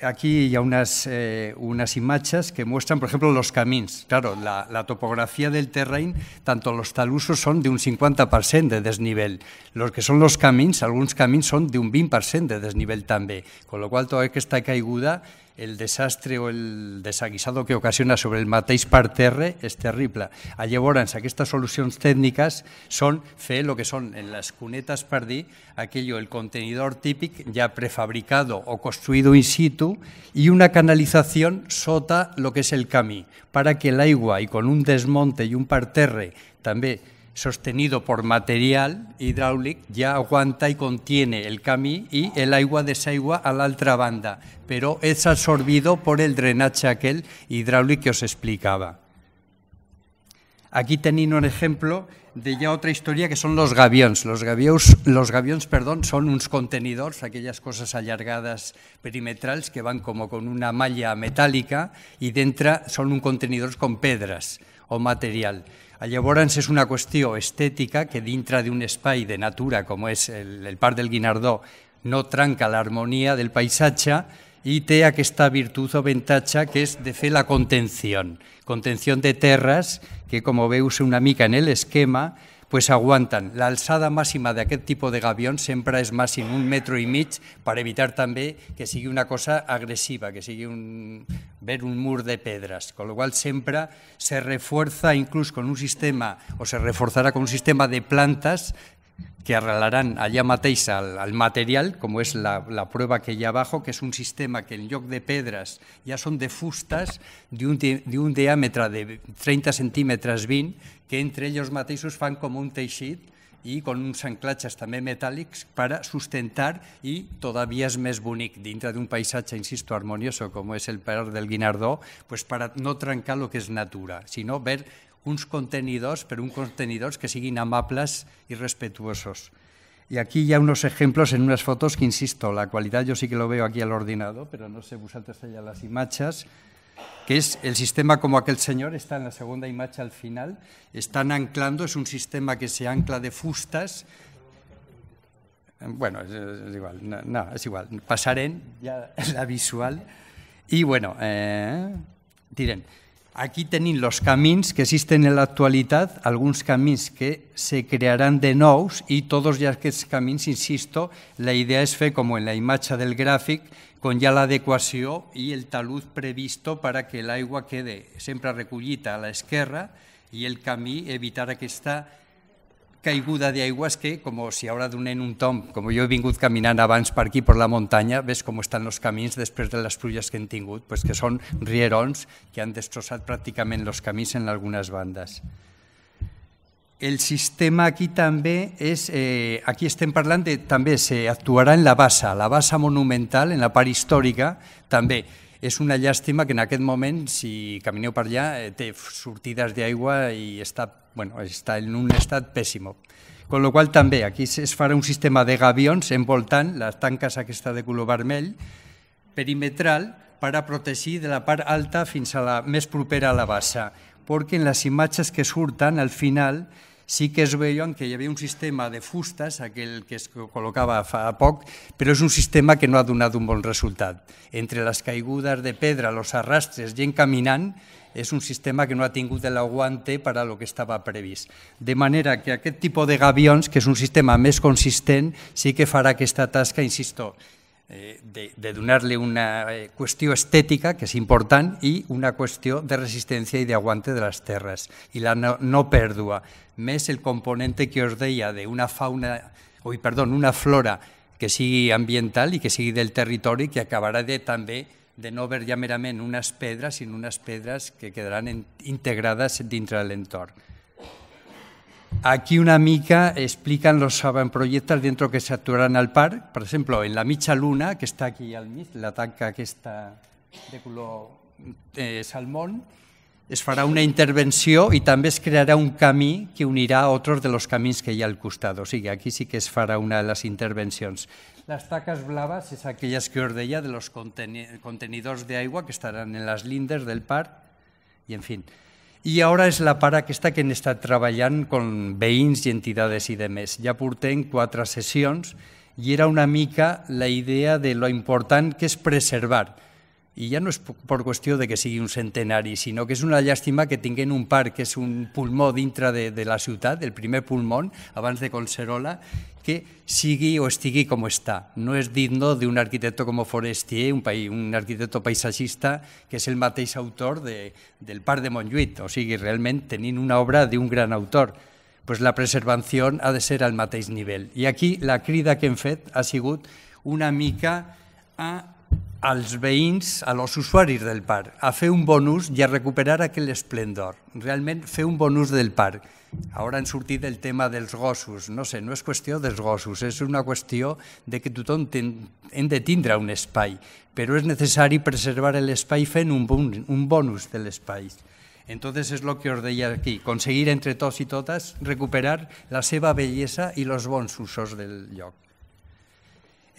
Aquí hay unas, eh, unas imágenes que muestran, por ejemplo, los caminos. Claro, la, la, topografía del terreno, tanto los talusos son de un 50% de desnivel. Los que son los caminos, algunos caminos son de un 20% de desnivel también. Con lo cual, toda esta caiguda el desastre o el desaguisado que ocasiona sobre el mateix parterre és terrible. A llavors, aquestes solucions tècniques són fer el que són en les cunetes per dir aquello, el contenidor típic ja prefabricado o construido in situ i una canalització sota lo que és el camí, para que l'aigua i con un desmonte i un parterre també sostenido por material hidráulico ya aguanta y contiene el camí y el agua desaigua a la otra banda, pero es absorbido por el drenaje aquel hidráulico que os explicaba. Aquí tenéis un ejemplo de ya otra historia que son los gaviones. Los gaviones, los perdón, son unos contenidores, aquellas cosas alargadas perimetrales que van como con una malla metálica y dentro son un contenidor con pedras o material. Llavors és una qüestió estètica que dintre d'un espai de natura com és el, el Parc del Guinardó no trenca l'harmonia del paisatge i té aquesta virtut o avantatge que és de fer la contenció. Contenció de terres que, com veus una mica en l'esquema, pues aguanten. L'alçada màxima d'aquest tipus de gavions sempre és màxim un metro i mig per evitar també que sigui una cosa agressiva, que sigui un, ver un mur de pedres, con lo cual sempre se refuerza inclús con un sistema, o se reforzarà con un sistema de plantes que arrelaran allà mateix al, al material, com és la, la prova que ha abajo, que és un sistema que en lloc de pedres ja són de fustes d'un diàmetre de 30 centímetres 20, que entre ells mateixos fan com un teixit i con uns anclatges també metàl·lics per sustentar i todavía és més bonic dintre d'un paisatge, insisto, harmonioso com és el Parc del Guinardó, pues para no trencar lo que és natura, sinó ver uns contenidors, per uns contenidors que siguin amables i respetuosos. Y aquí ya unos ejemplos en unas fotos que, insisto, la cualidad yo sí que lo veo aquí al ordenador, pero no sé vosaltres allá las imatges, que es el sistema como aquel señor, está en la segunda imagen al final, están anclando, es un sistema que se ancla de fustas, bueno, es, igual, no, es igual, pasarem ja la visual, i bueno, eh, direm, Aquí tenim els camins que existen en l'actualitat, alguns camins que se crearan de nous i tots aquests camins, insisto, la idea és fer com en la imatge del gràfic, con ja l'adequació i el talud previsto para que l'aigua quede sempre recollida a l'esquerra i el camí evitar aquesta caiguda d'aigües que, com si ara donen un tom, com jo he vingut caminant abans per aquí, per la muntanya, ves com estan els camins després de les pluges que hem tingut, pues que són rierons que han destrossat pràcticament els camins en algunes bandes. El sistema aquí també és, eh, aquí estem parlant de, també s'actuarà en la bassa, la bassa monumental, en la part històrica, també. És una llàstima que en aquest moment, si camineu per allà, eh, té sortides d'aigua i està bueno, està en un estat pèssim. Con lo qual també aquí es farà un sistema de gavions envoltant les tanques aquesta de color vermell, perimetral, per a protegir de la part alta fins a la més propera a la bassa, perquè en les imatges que surten al final sí que es veien que hi havia un sistema de fustes, aquell que es col·locava fa poc, però és un sistema que no ha donat un bon resultat. Entre les caigudes de pedra, els arrastres, gent caminant, és un sistema que no ha tingut l'aguante per a lo que estava previst. De manera que aquest tipus de gavions, que és un sistema més consistent, sí que farà aquesta tasca, insisto, de, de donar-li una eh, qüestió estètica, que és important, i una qüestió de resistència i d'aguante de les terres, i la no, no pèrdua. Més el component que us deia d'una fauna, oi, perdó, una flora que sigui ambiental i que sigui del territori, que acabarà de també de no ver ja merament unes pedres, sinó unes pedres que quedaran integrades dintre de l'entorn. Aquí una mica explican los avantprojectes dentro que se actuarán al parc. Per exemple, en la mitja luna, que està aquí al mig, la tanca aquesta de color eh, salmón, es farà una intervenció i també es crearà un camí que unirà a altres de los camins que hi ha al costat. O sigui, aquí sí que es farà una de les intervencions. Les taques blaves és aquelles que us deia de los contenidors d'aigua que estaran en les lindes del parc i en fi. I ara és la part aquesta que hem estat treballant amb veïns i entitats i demés. Ja portem quatre sessions i era una mica la idea de lo important que és preservar i ja no és per qüestió de que sigui un centenari, sinó que és una llàstima que tinguin un parc que és un pulmó dintre de, de la ciutat, el primer pulmó, abans de Collserola, que sigui o estigui com està. No és digno d'un arquitecte com Forestier, un, país, un arquitecte paisatgista que és el mateix autor de, del Parc de Montjuïc, o sigui, realment tenint una obra d'un gran autor pues la preservació ha de ser al mateix nivell. I aquí la crida que hem fet ha sigut una mica a als veïns, a los usuaris del parc, a fer un bon ús i a recuperar aquell esplendor. Realment fer un bon ús del parc. Ara han sortit el tema dels gossos. No sé, no és qüestió dels gossos, és una qüestió de que tothom ten, hem de tindre un espai, però és necessari preservar l'espai fent un bon, un bon ús de l'espai. Entonces és el que us deia aquí, aconseguir entre tots i totes recuperar la seva bellesa i els bons usos del lloc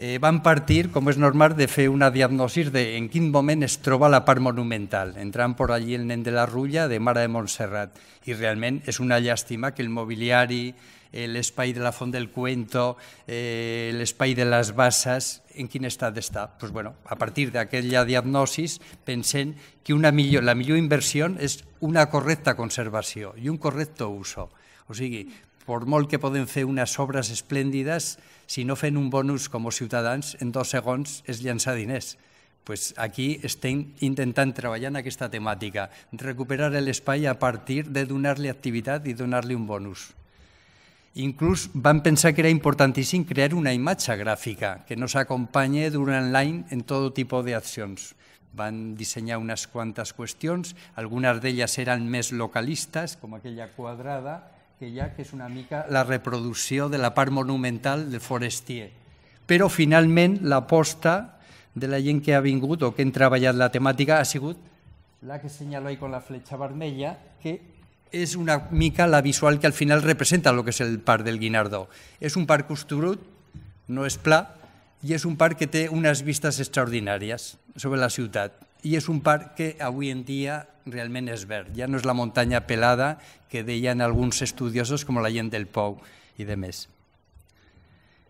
eh, van partir, com és normal, de fer una diagnosi de en quin moment es troba la part monumental, entrant per allí el nen de la Rulla de Mare de Montserrat. I realment és una llàstima que el mobiliari, eh, l'espai de la Font del Cuento, eh, l'espai de les basses, en quin estat està? Pues bueno, a partir d'aquella diagnosi pensem que una millor, la millor inversió és una correcta conservació i un correcte uso. O sigui, per molt que poden fer unes obres esplèndides, si no fem un bonus com a ciutadans, en dos segons és llançar diners. Pues aquí estem intentant treballar en aquesta temàtica, recuperar l'espai a partir de donar-li activitat i donar-li un bonus. Inclús van pensar que era importantíssim crear una imatge gràfica que nos acompanye durant l'any en tot tipus d'accions. Van dissenyar unes quantes qüestions, algunes d'elles eren més localistes, com aquella quadrada, que hi ha, que és una mica la reproducció de la part monumental de Forestier. Però finalment l'aposta de la gent que ha vingut o que han treballat la temàtica ha sigut la que senyalo ahí con la fletxa vermella, que és una mica la visual que al final representa el que és el parc del Guinardó. És un parc construït, no és pla, i és un parc que té unes vistes extraordinàries sobre la ciutat. I és un parc que avui en dia realment és verd. Ja no és la muntanya pelada que deien alguns estudiosos com la gent del Pou i de més.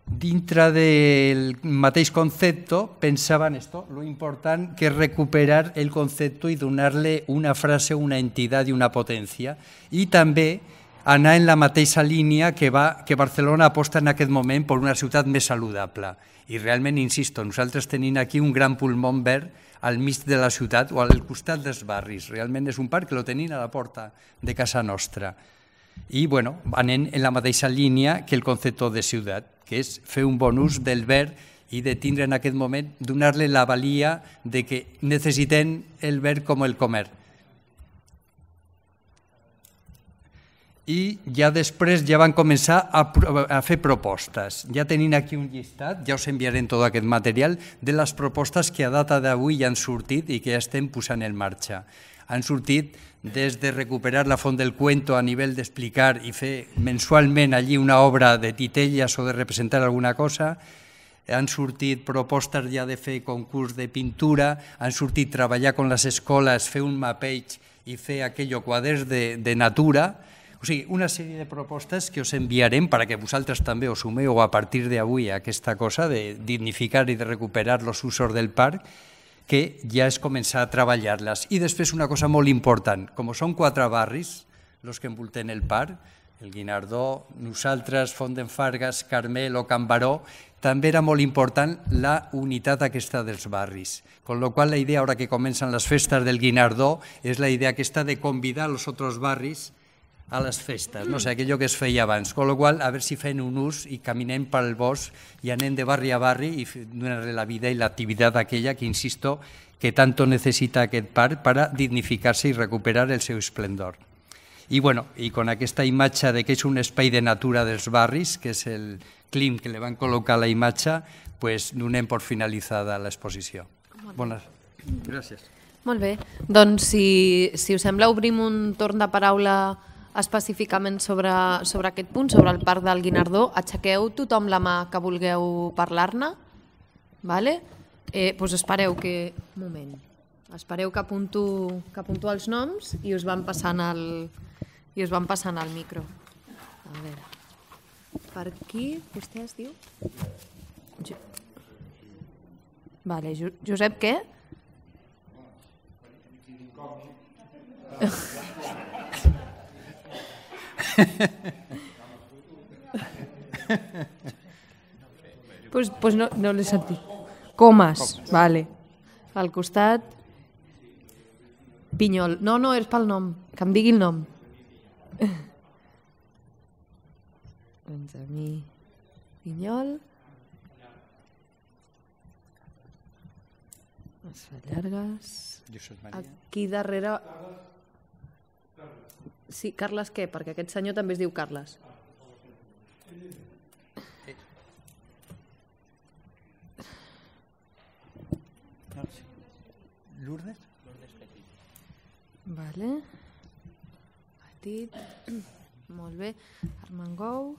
Dintre del mateix concepte pensaven esto, lo important que és recuperar el concepte i donar-li una frase, una entitat i una potència i també anar en la mateixa línia que, va, que Barcelona aposta en aquest moment per una ciutat més saludable. I realment, insisto, nosaltres tenim aquí un gran pulmó verd al mig de la ciutat o al costat dels barris. Realment és un parc que lo tenim a la porta de casa nostra. I, bueno, anem en la mateixa línia que el concepte de ciutat que és fer un bon ús del verd i de tindre en aquest moment, donar-li la valia de que necessitem el verd com el comer. I ja després ja van començar a, a fer propostes. Ja tenim aquí un llistat, ja us enviarem tot aquest material, de les propostes que a data d'avui ja han sortit i que ja estem posant en marxa. Han sortit des de recuperar la font del cuento a nivell d'explicar i fer mensualment allí una obra de titelles o de representar alguna cosa, han sortit propostes ja de fer concurs de pintura, han sortit treballar amb les escoles, fer un mapeig i fer aquell quaders de, de natura, o sigui, una sèrie de propostes que us enviarem perquè vosaltres també us sumeu a partir d'avui a aquesta cosa de dignificar i de recuperar els usos del parc que ja és començar a treballar-les. I després una cosa molt important, com són quatre barris, els que envolten el parc, el Guinardó, nosaltres, Font d'en Fargas, Carmel o Can Baró, també era molt important la unitat aquesta dels barris. Con lo qual la idea, ara que comencen les festes del Guinardó, és la idea aquesta de convidar els altres barris a les festes, no sé, aquello que es feia abans. Con lo qual, a veure si fem un ús i caminem pel bosc i anem de barri a barri i donar la vida i l'activitat aquella que, insisto, que tanto necessita aquest parc per dignificar-se i recuperar el seu esplendor. I, bueno, i con aquesta imatge de que és un espai de natura dels barris, que és el clim que li van col·locar la imatge, pues, donem per finalitzada l'exposició. Bones. Gràcies. Molt bé. Doncs, si, si us sembla, obrim un torn de paraula específicament sobre, sobre aquest punt, sobre el Parc del Guinardó. Aixequeu tothom la mà que vulgueu parlar-ne. Vale? Eh, doncs espereu que... Un moment. Espereu que apunto, que apunto els noms i us van passant el, i us van passant el micro. A veure. Per aquí, vostè es diu? Jo... Vale, jo, Josep què? pues, pues no, no l'he sentit. Comas, vale. Al costat, Pinyol. No, no, és pel nom. Que em digui el nom. doncs a mi... Pinyol. Les llargues. Aquí darrere... Sí, Carles què? Perquè aquest senyor també es diu Carles. Lourdes? Vale. Petit. Molt bé. Armengou.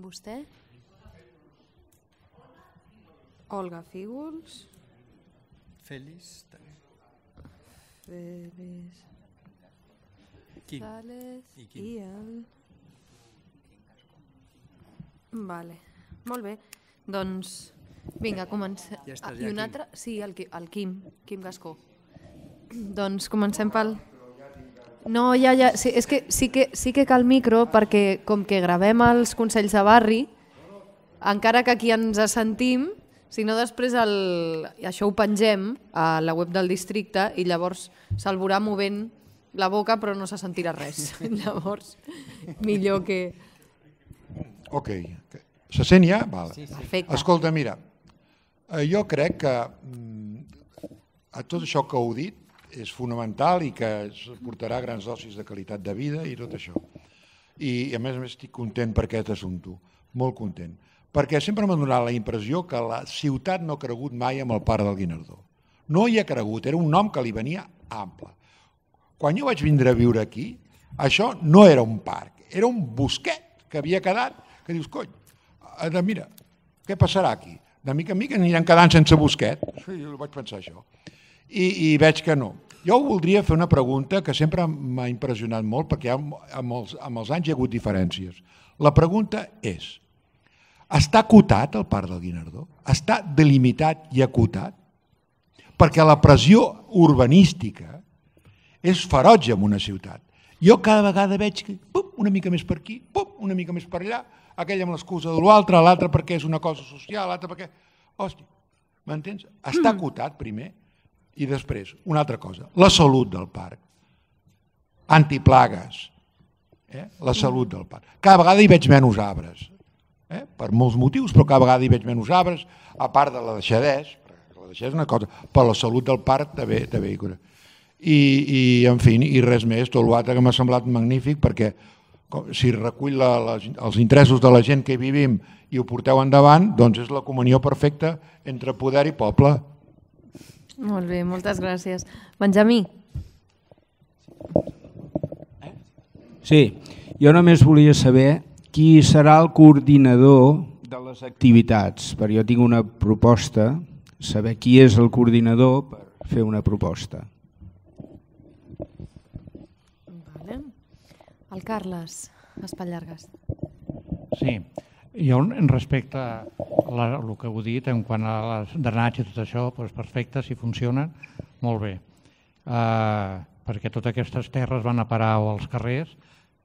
Vostè? Olga Fígols. Félix. Félix. Quim. Sales I Quim. i el... Vale, molt bé. Doncs, vinga, comencem. Ja estàs, Ah, ja, I un Quim. altre? Sí, el, Qui- el Quim, Quim Gascó. Doncs comencem pel... No, ja, ja, sí, és que sí, que sí que cal micro perquè com que gravem els Consells de Barri, encara que aquí ens sentim, si no després el, això ho pengem a la web del districte i llavors se'l veurà movent la boca però no se sentirà res. llavors, millor que... Ok. Se sent ja? Vale. Perfecte. Escolta, mira, eh, jo crec que mm, a tot això que heu dit és fonamental i que es portarà grans dosis de qualitat de vida i tot això. I a més a més estic content per aquest assumpte, molt content. Perquè sempre m'ha donat la impressió que la ciutat no ha cregut mai amb el pare del Guinardó. No hi ha cregut, era un nom que li venia ample. quan jo vaig vindre a viure aquí, això no era un parc, era un bosquet que havia quedat, que dius, cony, eh, mira, què passarà aquí? De mica en mica aniran quedant sense bosquet. Sí, jo vaig pensar això. I, I veig que no. Jo voldria fer una pregunta que sempre m'ha impressionat molt perquè amb, amb, els, amb els anys hi ha hagut diferències. La pregunta és, està acotat el Parc del Guinardó? Està delimitat i acotat? Perquè la pressió urbanística és ferotge en una ciutat. Jo cada vegada veig que pum, una mica més per aquí, pum, una mica més per allà, aquell amb l'excusa de l'altre, l'altre perquè és una cosa social, l'altre perquè... Hòstia, m'entens? Està acotat primer i després, una altra cosa, la salut del parc. Antiplagues, eh? la salut del parc. Cada vegada hi veig menys arbres, eh? per molts motius, però cada vegada hi veig menys arbres, a part de la deixadès, la deixadès és una cosa, però la salut del parc també, també hi cura. I, i, en fi, i res més, tot l'altre que m'ha semblat magnífic perquè si recull la, la, els interessos de la gent que hi vivim i ho porteu endavant, doncs és la comunió perfecta entre poder i poble. Molt bé, moltes gràcies. Benjamí. Sí, jo només volia saber qui serà el coordinador de les activitats, perquè jo tinc una proposta, saber qui és el coordinador per fer una proposta. El Carles, Espallargues. Sí, jo respecte a la, el que heu dit en quant a les drenatges i tot això, doncs perfecte, si funcionen, molt bé. Uh, perquè totes aquestes terres van a parar als carrers,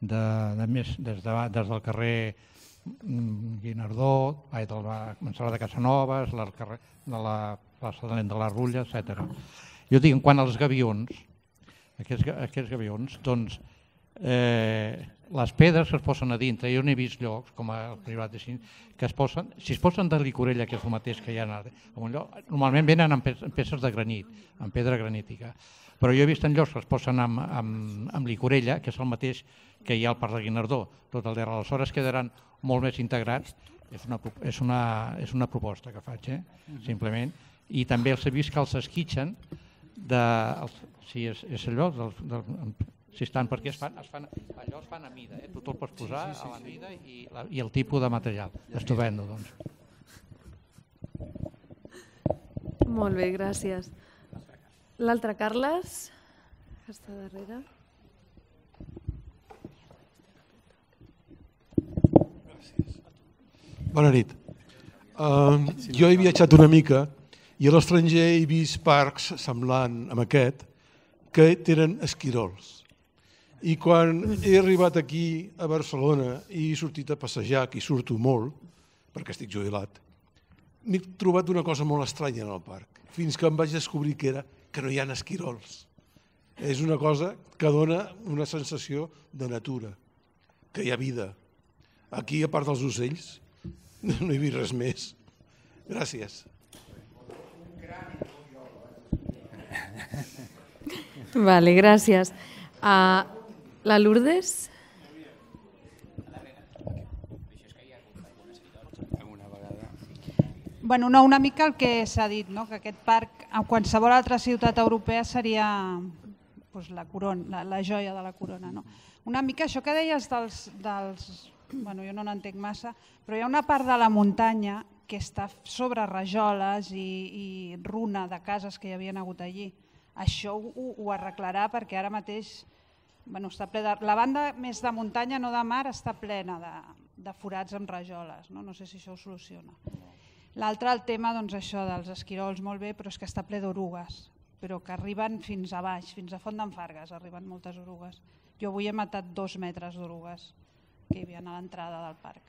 de, de més, des, de, des del carrer mm, Guinardó, ai, del Mansalà de Casanovas, la, de la plaça de de la Rulla, etc. Jo dic, en quant als gavions, aquests, aquests gavions, doncs, eh, les pedres que es posen a dintre, jo n'he vist llocs, com el privat de Cint, que es posen, si es posen de licorella, que és el mateix que hi ha en un lloc, normalment venen amb peces de granit, amb pedra granítica, però jo he vist en llocs que es posen amb, amb, amb licorella, que és el mateix que hi ha al Parc de Guinardó, tot el darrere. Aleshores quedaran molt més integrats, és una, és una, és una proposta que faig, eh? simplement, i també els he vist que els esquitxen de, els, si és, és allò, del, del, si estan, perquè es fan, es fan, allò es fan a mida, eh? tu te'l pots posar sí, sí, sí, a la mida i, la, i el tipus de material. Estupendo, doncs. Molt bé, gràcies. L'altre Carles, que està darrere. Bona nit. Uh, jo he viatjat una mica i a l'estranger he vist parcs semblant amb aquest que tenen esquirols i quan he arribat aquí a Barcelona i he sortit a passejar, que hi surto molt, perquè estic jubilat, m'he trobat una cosa molt estranya en el parc, fins que em vaig descobrir que era que no hi ha esquirols. És una cosa que dona una sensació de natura, que hi ha vida. Aquí, a part dels ocells, no he vist res més. Gràcies. Vale, gràcies. Uh, la Lourdes? Bueno, no, una mica el que s'ha dit, no? que aquest parc a qualsevol altra ciutat europea seria pues, la, corona, la, la joia de la corona. No? Una mica això que deies dels... dels bueno, jo no n'entenc massa, però hi ha una part de la muntanya que està sobre rajoles i, i runa de cases que hi havien hagut allí. Això ho, ho arreglarà perquè ara mateix bueno, està ple de, la banda més de muntanya, no de mar, està plena de, de forats amb rajoles. No? no sé si això ho soluciona. L'altre, el tema doncs, això dels esquirols, molt bé, però és que està ple d'orugues, però que arriben fins a baix, fins a Font d'en Fargues, arriben moltes orugues. Jo avui he matat dos metres d'orugues que hi havia a l'entrada del parc.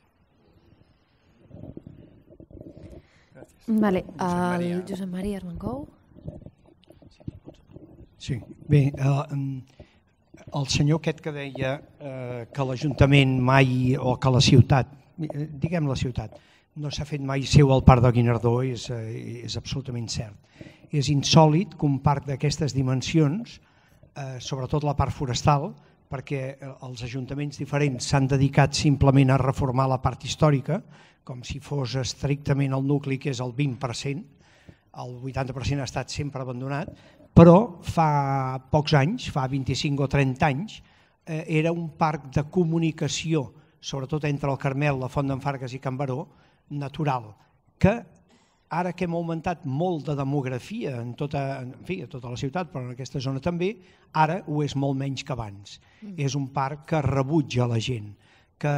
Vale, el Josep Maria Armancou. Sí, bé, uh, el senyor aquest que deia eh, que l'Ajuntament mai, o que la ciutat, eh, diguem la ciutat, no s'ha fet mai seu al Parc de Guinardó és, eh, és absolutament cert. És insòlid que un parc d'aquestes dimensions, eh, sobretot la part forestal, perquè eh, els ajuntaments diferents s'han dedicat simplement a reformar la part històrica, com si fos estrictament el nucli, que és el 20%, el 80% ha estat sempre abandonat, però fa pocs anys, fa 25 o 30 anys, eh, era un parc de comunicació, sobretot entre el Carmel, la Font d'en Fargues i Can Baró, natural, que ara que hem augmentat molt de demografia en tota, en fi, a tota la ciutat, però en aquesta zona també, ara ho és molt menys que abans. Mm. És un parc que rebutja la gent, que,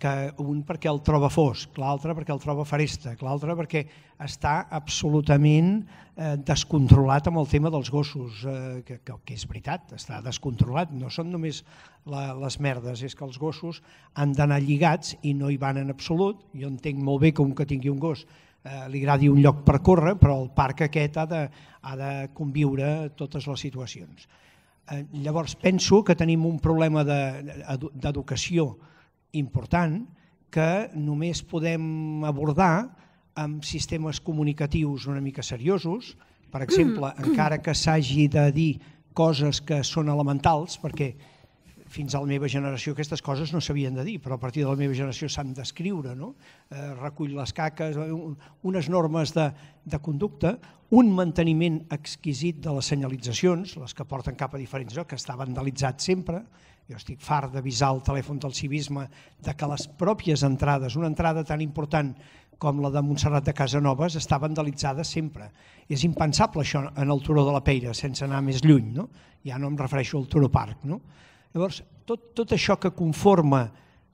que un perquè el troba fosc, l'altre perquè el troba faresta, l'altre perquè està absolutament eh, descontrolat amb el tema dels gossos, eh, que, que, que és veritat, està descontrolat, no són només la, les merdes, és que els gossos han d'anar lligats i no hi van en absolut, jo entenc molt bé un que tingui un gos eh, li agradi un lloc per córrer, però el parc aquest ha de, ha de conviure totes les situacions. Eh, llavors penso que tenim un problema d'educació de, important que només podem abordar amb sistemes comunicatius una mica seriosos, per exemple, encara que s'hagi de dir coses que són elementals, perquè fins a la meva generació aquestes coses no s'havien de dir, però a partir de la meva generació s'han d'escriure, no? eh, recull les caques, eh, un, unes normes de, de conducta, un manteniment exquisit de les senyalitzacions, les que porten cap a diferents llocs, que està vandalitzat sempre, jo estic fart d'avisar el telèfon del civisme de que les pròpies entrades, una entrada tan important com la de Montserrat de Casanovas, està vandalitzada sempre. És impensable això en el Turó de la Peira, sense anar més lluny, no? ja no em refereixo al Turó Parc. No? Llavors, tot, tot això que conforma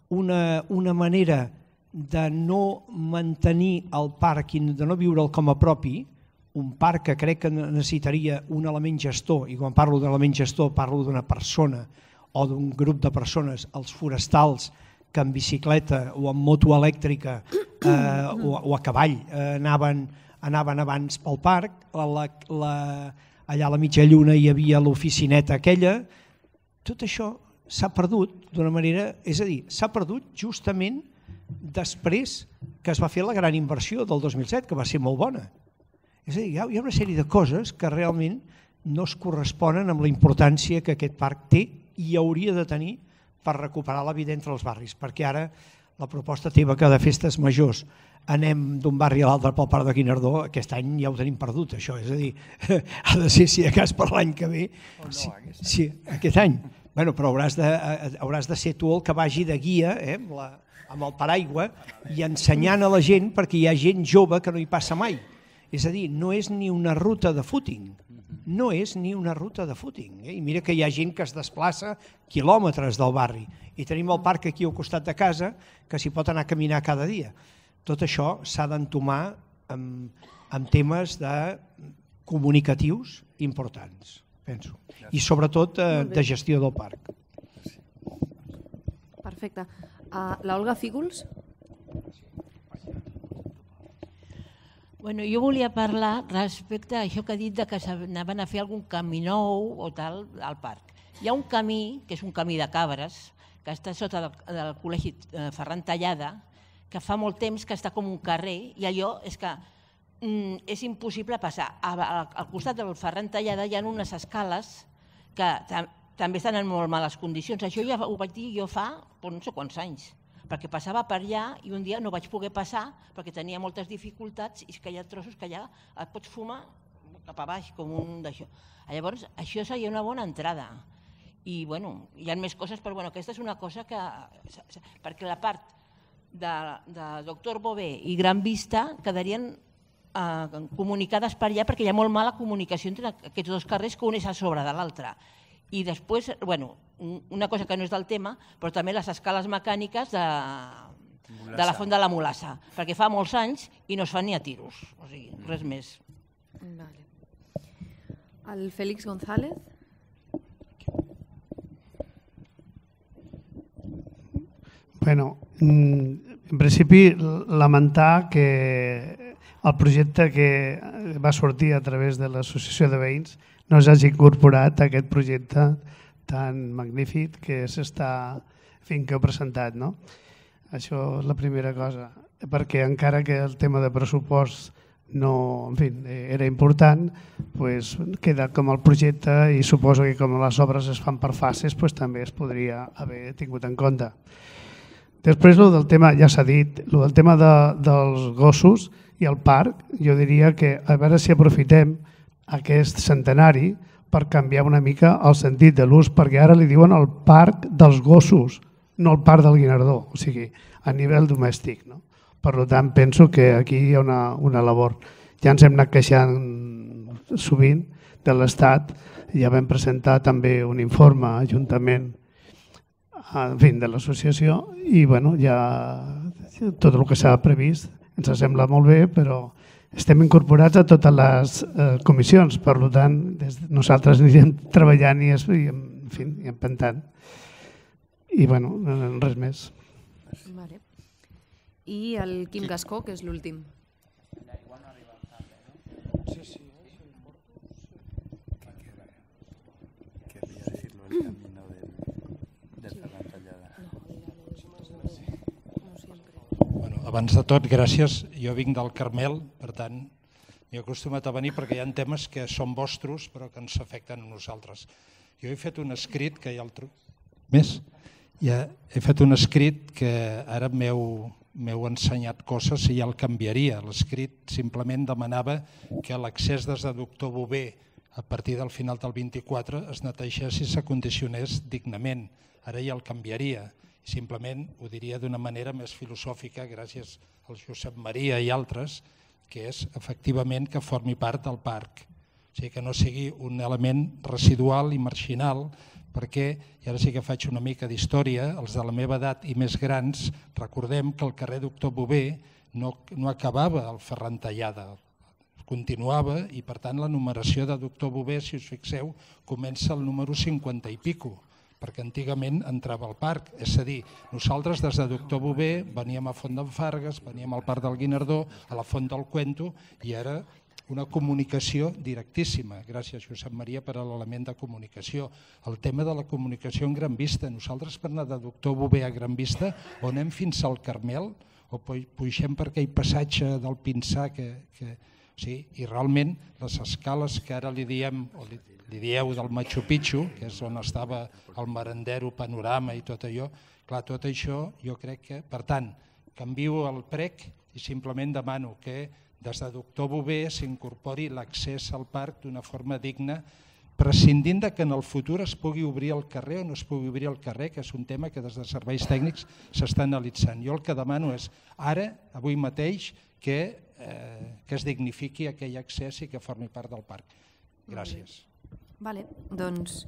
una, una manera de no mantenir el parc i de no viure'l com a propi, un parc que crec que necessitaria un element gestor, i quan parlo d'element gestor parlo d'una persona o d'un grup de persones, els forestals, que en bicicleta o en moto elèctrica eh, o, o a cavall eh, anaven, anaven abans pel parc, la, la, allà a la mitja lluna hi havia l'oficineta aquella, tot això s'ha perdut d'una manera, és a dir, s'ha perdut justament després que es va fer la gran inversió del 2007, que va ser molt bona. És a dir, hi ha, una sèrie de coses que realment no es corresponen amb la importància que aquest parc té i hauria de tenir per recuperar la vida entre els barris, perquè ara la proposta teva que de festes majors anem d'un barri a l'altre pel Parc de Guinardó, aquest any ja ho tenim perdut, això. És a dir, ha de ser, si de cas, per l'any que ve. Oh, no, sí, aquest, any. sí, aquest any. Bueno, però hauràs de, eh, hauràs de ser tu el que vagi de guia eh, amb, la, amb el paraigua i ensenyant a la gent perquè hi ha gent jove que no hi passa mai. És a dir, no és ni una ruta de footing, no és ni una ruta de footing. Eh? I mira que hi ha gent que es desplaça quilòmetres del barri i tenim el parc aquí al costat de casa que s'hi pot anar a caminar cada dia tot això s'ha d'entomar amb, amb temes de comunicatius importants, penso, i sobretot eh, de gestió del parc. Perfecte. Uh, la Olga Fígols? Bueno, jo volia parlar respecte a això que ha dit de que s'anaven a fer algun camí nou o tal al parc. Hi ha un camí, que és un camí de cabres, que està sota del, del col·legi eh, Ferran Tallada, que fa molt temps que està com un carrer i allò és que mm, és impossible passar. A, a, al costat del Ferran Tallada hi ha unes escales que tam també estan en molt males condicions. Això ja ho vaig dir jo fa doncs, no sé quants anys, perquè passava per allà i un dia no vaig poder passar perquè tenia moltes dificultats i és que hi ha trossos que allà et pots fumar cap a baix com un d'això. Llavors, això seria una bona entrada. I bueno, hi ha més coses, però bueno, aquesta és una cosa que... perquè la part de, de Doctor Bové i Gran Vista quedarien eh, comunicades per allà perquè hi ha molt mala comunicació entre aquests dos carrers que un és a sobre de l'altre. I després, bueno, una cosa que no és del tema, però també les escales mecàniques de, de la Font de la Molassa, perquè fa molts anys i no es fan ni a tiros, o sigui, res més. Vale. El Félix González. Bueno, mm, en principi, lamentar que el projecte que va sortir a través de l'Associació de Veïns no s'hagi incorporat a aquest projecte tan magnífic que s'està fent que heu presentat. No? Això és la primera cosa, perquè encara que el tema de pressupost no, en fi, era important, pues, queda com el projecte i suposo que com les obres es fan per fases pues, també es podria haver tingut en compte. Després, el del tema, ja s'ha dit, el del tema de, dels gossos i el parc, jo diria que a veure si aprofitem aquest centenari per canviar una mica el sentit de l'ús, perquè ara li diuen el parc dels gossos, no el parc del Guinardó, o sigui, a nivell domèstic. No? Per tant, penso que aquí hi ha una, una labor. Ja ens hem anat queixant sovint de l'Estat, ja vam presentar també un informe a Ajuntament en fi, de l'associació i bueno, ja tot el que s'ha previst ens sembla molt bé, però estem incorporats a totes les eh, comissions, per tant, des, nosaltres anirem treballant i, i en fi, i empentant. I bueno, res més. Vale. I el Quim Gascó, que és l'últim. Sí, sí. Quería decirlo el camino del, del Ferran Tallada. Bueno, abans de tot, gràcies. Jo vinc del Carmel, per tant, m'he acostumat a venir perquè hi ha temes que són vostres però que ens afecten a nosaltres. Jo he fet un escrit que ha el... Més? Ja he fet un escrit que ara m'heu ensenyat coses i ja el canviaria. L'escrit simplement demanava que l'accés des de doctor Bové a partir del final del 24 es neteixés i s'acondicionés dignament. Ara ja el canviaria. Simplement ho diria d'una manera més filosòfica, gràcies al Josep Maria i altres, que és efectivament que formi part del parc. O sigui, que no sigui un element residual i marginal, perquè, i ara sí que faig una mica d'història, els de la meva edat i més grans, recordem que el carrer Doctor Bové no, no acabava el Ferran Tallada, continuava i per tant la numeració de Doctor Bové, si us fixeu, comença el número 50 i pico, perquè antigament entrava al parc. És a dir, nosaltres des de Doctor Bové veníem a Font d'en Fargues, veníem al Parc del Guinardó, a la Font del Cuento i ara una comunicació directíssima. Gràcies, Josep Maria, per l'element de comunicació. El tema de la comunicació en Gran Vista. Nosaltres per anar de Doctor Bové a Gran Vista o anem fins al Carmel o pugem per aquell passatge del Pinsà que, que, sí, i realment les escales que ara li diem o li, li dieu del Machu Picchu, que és on estava el merendero panorama i tot allò, clar, tot això jo crec que, per tant, canvio el prec i simplement demano que des de Doctor Bové s'incorpori l'accés al parc d'una forma digna, prescindint de que en el futur es pugui obrir el carrer o no es pugui obrir el carrer, que és un tema que des de serveis tècnics s'està analitzant. Jo el que demano és ara, avui mateix, que, eh, que es dignifiqui aquell accés i que formi part del parc. Gràcies. Vale, doncs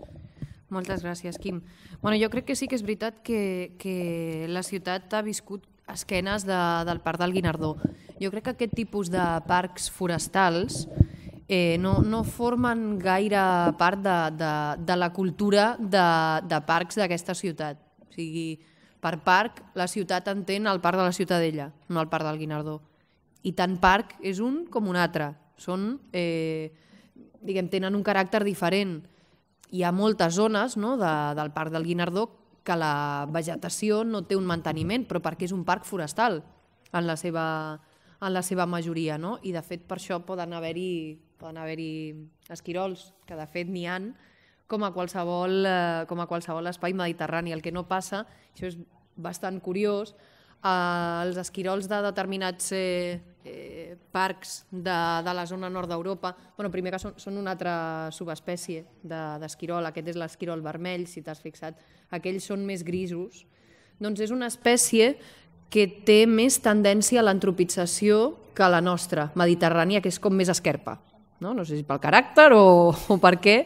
moltes gràcies, Quim. Bueno, jo crec que sí que és veritat que, que la ciutat ha viscut esquenes de, del Parc del Guinardó. Jo crec que aquest tipus de parcs forestals eh, no, no formen gaire part de, de, de la cultura de, de parcs d'aquesta ciutat. O sigui, per parc, la ciutat entén el parc de la Ciutadella, no el parc del Guinardó. I tant parc és un com un altre. Són, eh, diguem, tenen un caràcter diferent. Hi ha moltes zones no, de, del parc del Guinardó que la vegetació no té un manteniment, però perquè és un parc forestal en la seva, en la seva majoria, no? i de fet per això poden haver-hi poden haver esquirols, que de fet n'hi han, com a, qualsevol, eh, com a qualsevol espai mediterrani. El que no passa, això és bastant curiós, eh, els esquirols de determinats eh, eh, parcs de, de la zona nord d'Europa, bueno, primer que són, són una altra subespècie d'esquirol, de, aquest és l'esquirol vermell, si t'has fixat, aquells són més grisos, doncs és una espècie que té més tendència a l'antropització que la nostra, mediterrània, que és com més esquerpa. No, no sé si pel caràcter o, o per què,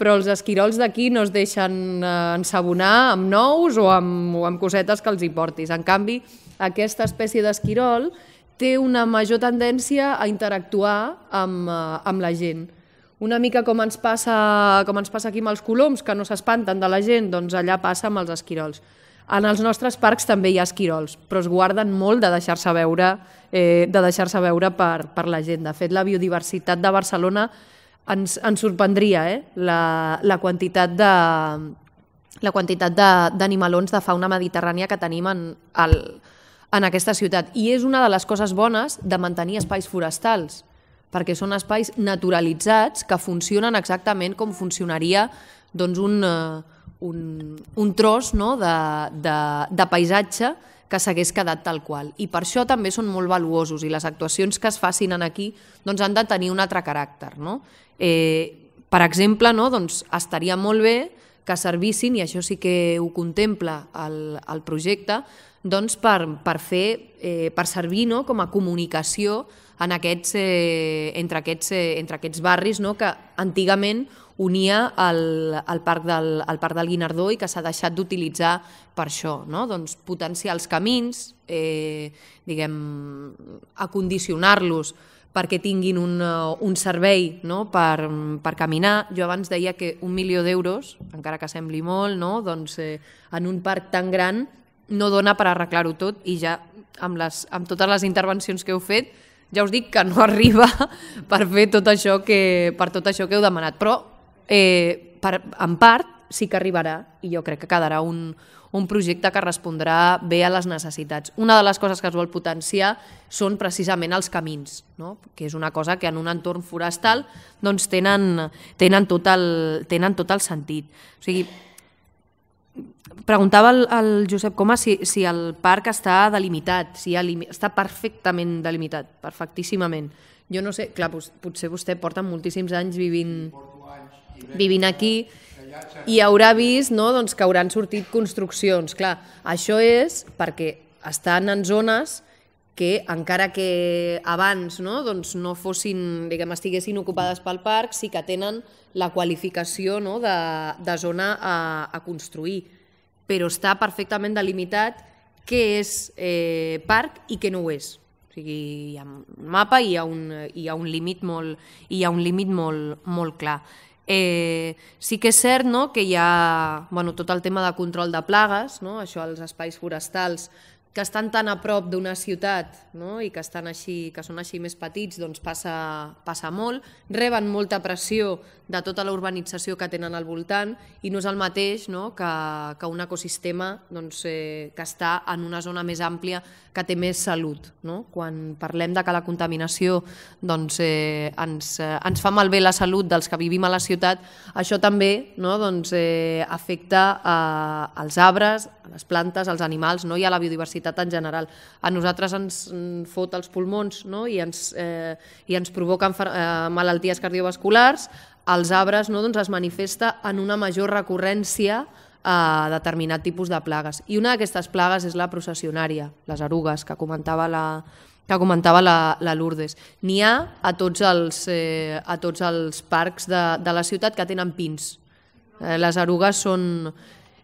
però els esquirols d'aquí no es deixen eh, ensabonar amb nous o amb, o amb cosetes que els hi portis. En canvi, aquesta espècie d'esquirol té una major tendència a interactuar amb, eh, amb la gent. Una mica com ens, passa, com ens passa aquí amb els coloms, que no s'espanten de la gent, doncs allà passa amb els esquirols. En els nostres parcs també hi ha esquirols, però es guarden molt de deixar-se veure, eh, de deixar-se veure per, per la gent. De fet, la biodiversitat de Barcelona ens, ens sorprendria eh? la, la quantitat de la quantitat d'animalons de, de fauna mediterrània que tenim en, el, en aquesta ciutat. I és una de les coses bones de mantenir espais forestals, perquè són espais naturalitzats que funcionen exactament com funcionaria doncs, un, uh, un, un tros no? de, de, de paisatge que s'hagués quedat tal qual. I per això també són molt valuosos i les actuacions que es facin aquí doncs, han de tenir un altre caràcter. No? Eh, per exemple, no? doncs, estaria molt bé que servissin, i això sí que ho contempla el, el projecte, doncs per, per, fer, eh, per servir no? com a comunicació en aquests, eh, entre, aquests, eh, entre aquests barris no? que antigament unia el, el, parc del, el parc del Guinardó i que s'ha deixat d'utilitzar per això, no? doncs potenciar els camins, eh, diguem, acondicionar-los perquè tinguin un, un servei no? per, per caminar. Jo abans deia que un milió d'euros, encara que sembli molt, no? doncs, eh, en un parc tan gran no dona per arreglar-ho tot i ja amb, les, amb totes les intervencions que heu fet ja us dic que no arriba per fer tot això que, per tot això que heu demanat. Però eh, per, en part sí que arribarà i jo crec que quedarà un, un projecte que respondrà bé a les necessitats. Una de les coses que es vol potenciar són precisament els camins, no? que és una cosa que en un entorn forestal doncs tenen, tenen, tot el, tenen tot el sentit. O sigui, preguntava el, el Josep Coma si, si el parc està delimitat, si ha, està perfectament delimitat, perfectíssimament. Jo no sé, clar, potser vostè porta moltíssims anys vivint, vivint aquí i haurà vist no, doncs, que hauran sortit construccions. Clar, això és perquè estan en zones que encara que abans no, doncs no fossin, diguem, estiguessin ocupades pel parc, sí que tenen la qualificació no, de, de zona a, a construir, però està perfectament delimitat què és eh, parc i què no ho és. O sigui, hi ha un mapa i hi ha un, hi ha un límit molt, hi ha un límit molt, molt clar. Eh, sí que és cert no, que hi ha bueno, tot el tema de control de plagues, no? això als espais forestals, que estan tan a prop d'una ciutat no? i que, estan així, que són així més petits, doncs passa, passa molt, reben molta pressió de tota la urbanització que tenen al voltant i no és el mateix no? que, que un ecosistema doncs, eh, que està en una zona més àmplia que té més salut. No? Quan parlem de que la contaminació doncs, eh, ens, eh, ens fa malbé la salut dels que vivim a la ciutat, això també no? doncs, eh, afecta a, als arbres, a les plantes, als animals no? i a la biodiversitat en general. A nosaltres ens fot els pulmons no? I, ens, eh, i ens provoquen eh, malalties cardiovasculars, als arbres no? doncs es manifesta en una major recurrència a determinat tipus de plagues. I una d'aquestes plagues és la processionària, les erugues, que comentava la, que comentava la, la Lourdes. N'hi ha a tots els, eh, a tots els parcs de, de la ciutat que tenen pins. Eh, les erugues són,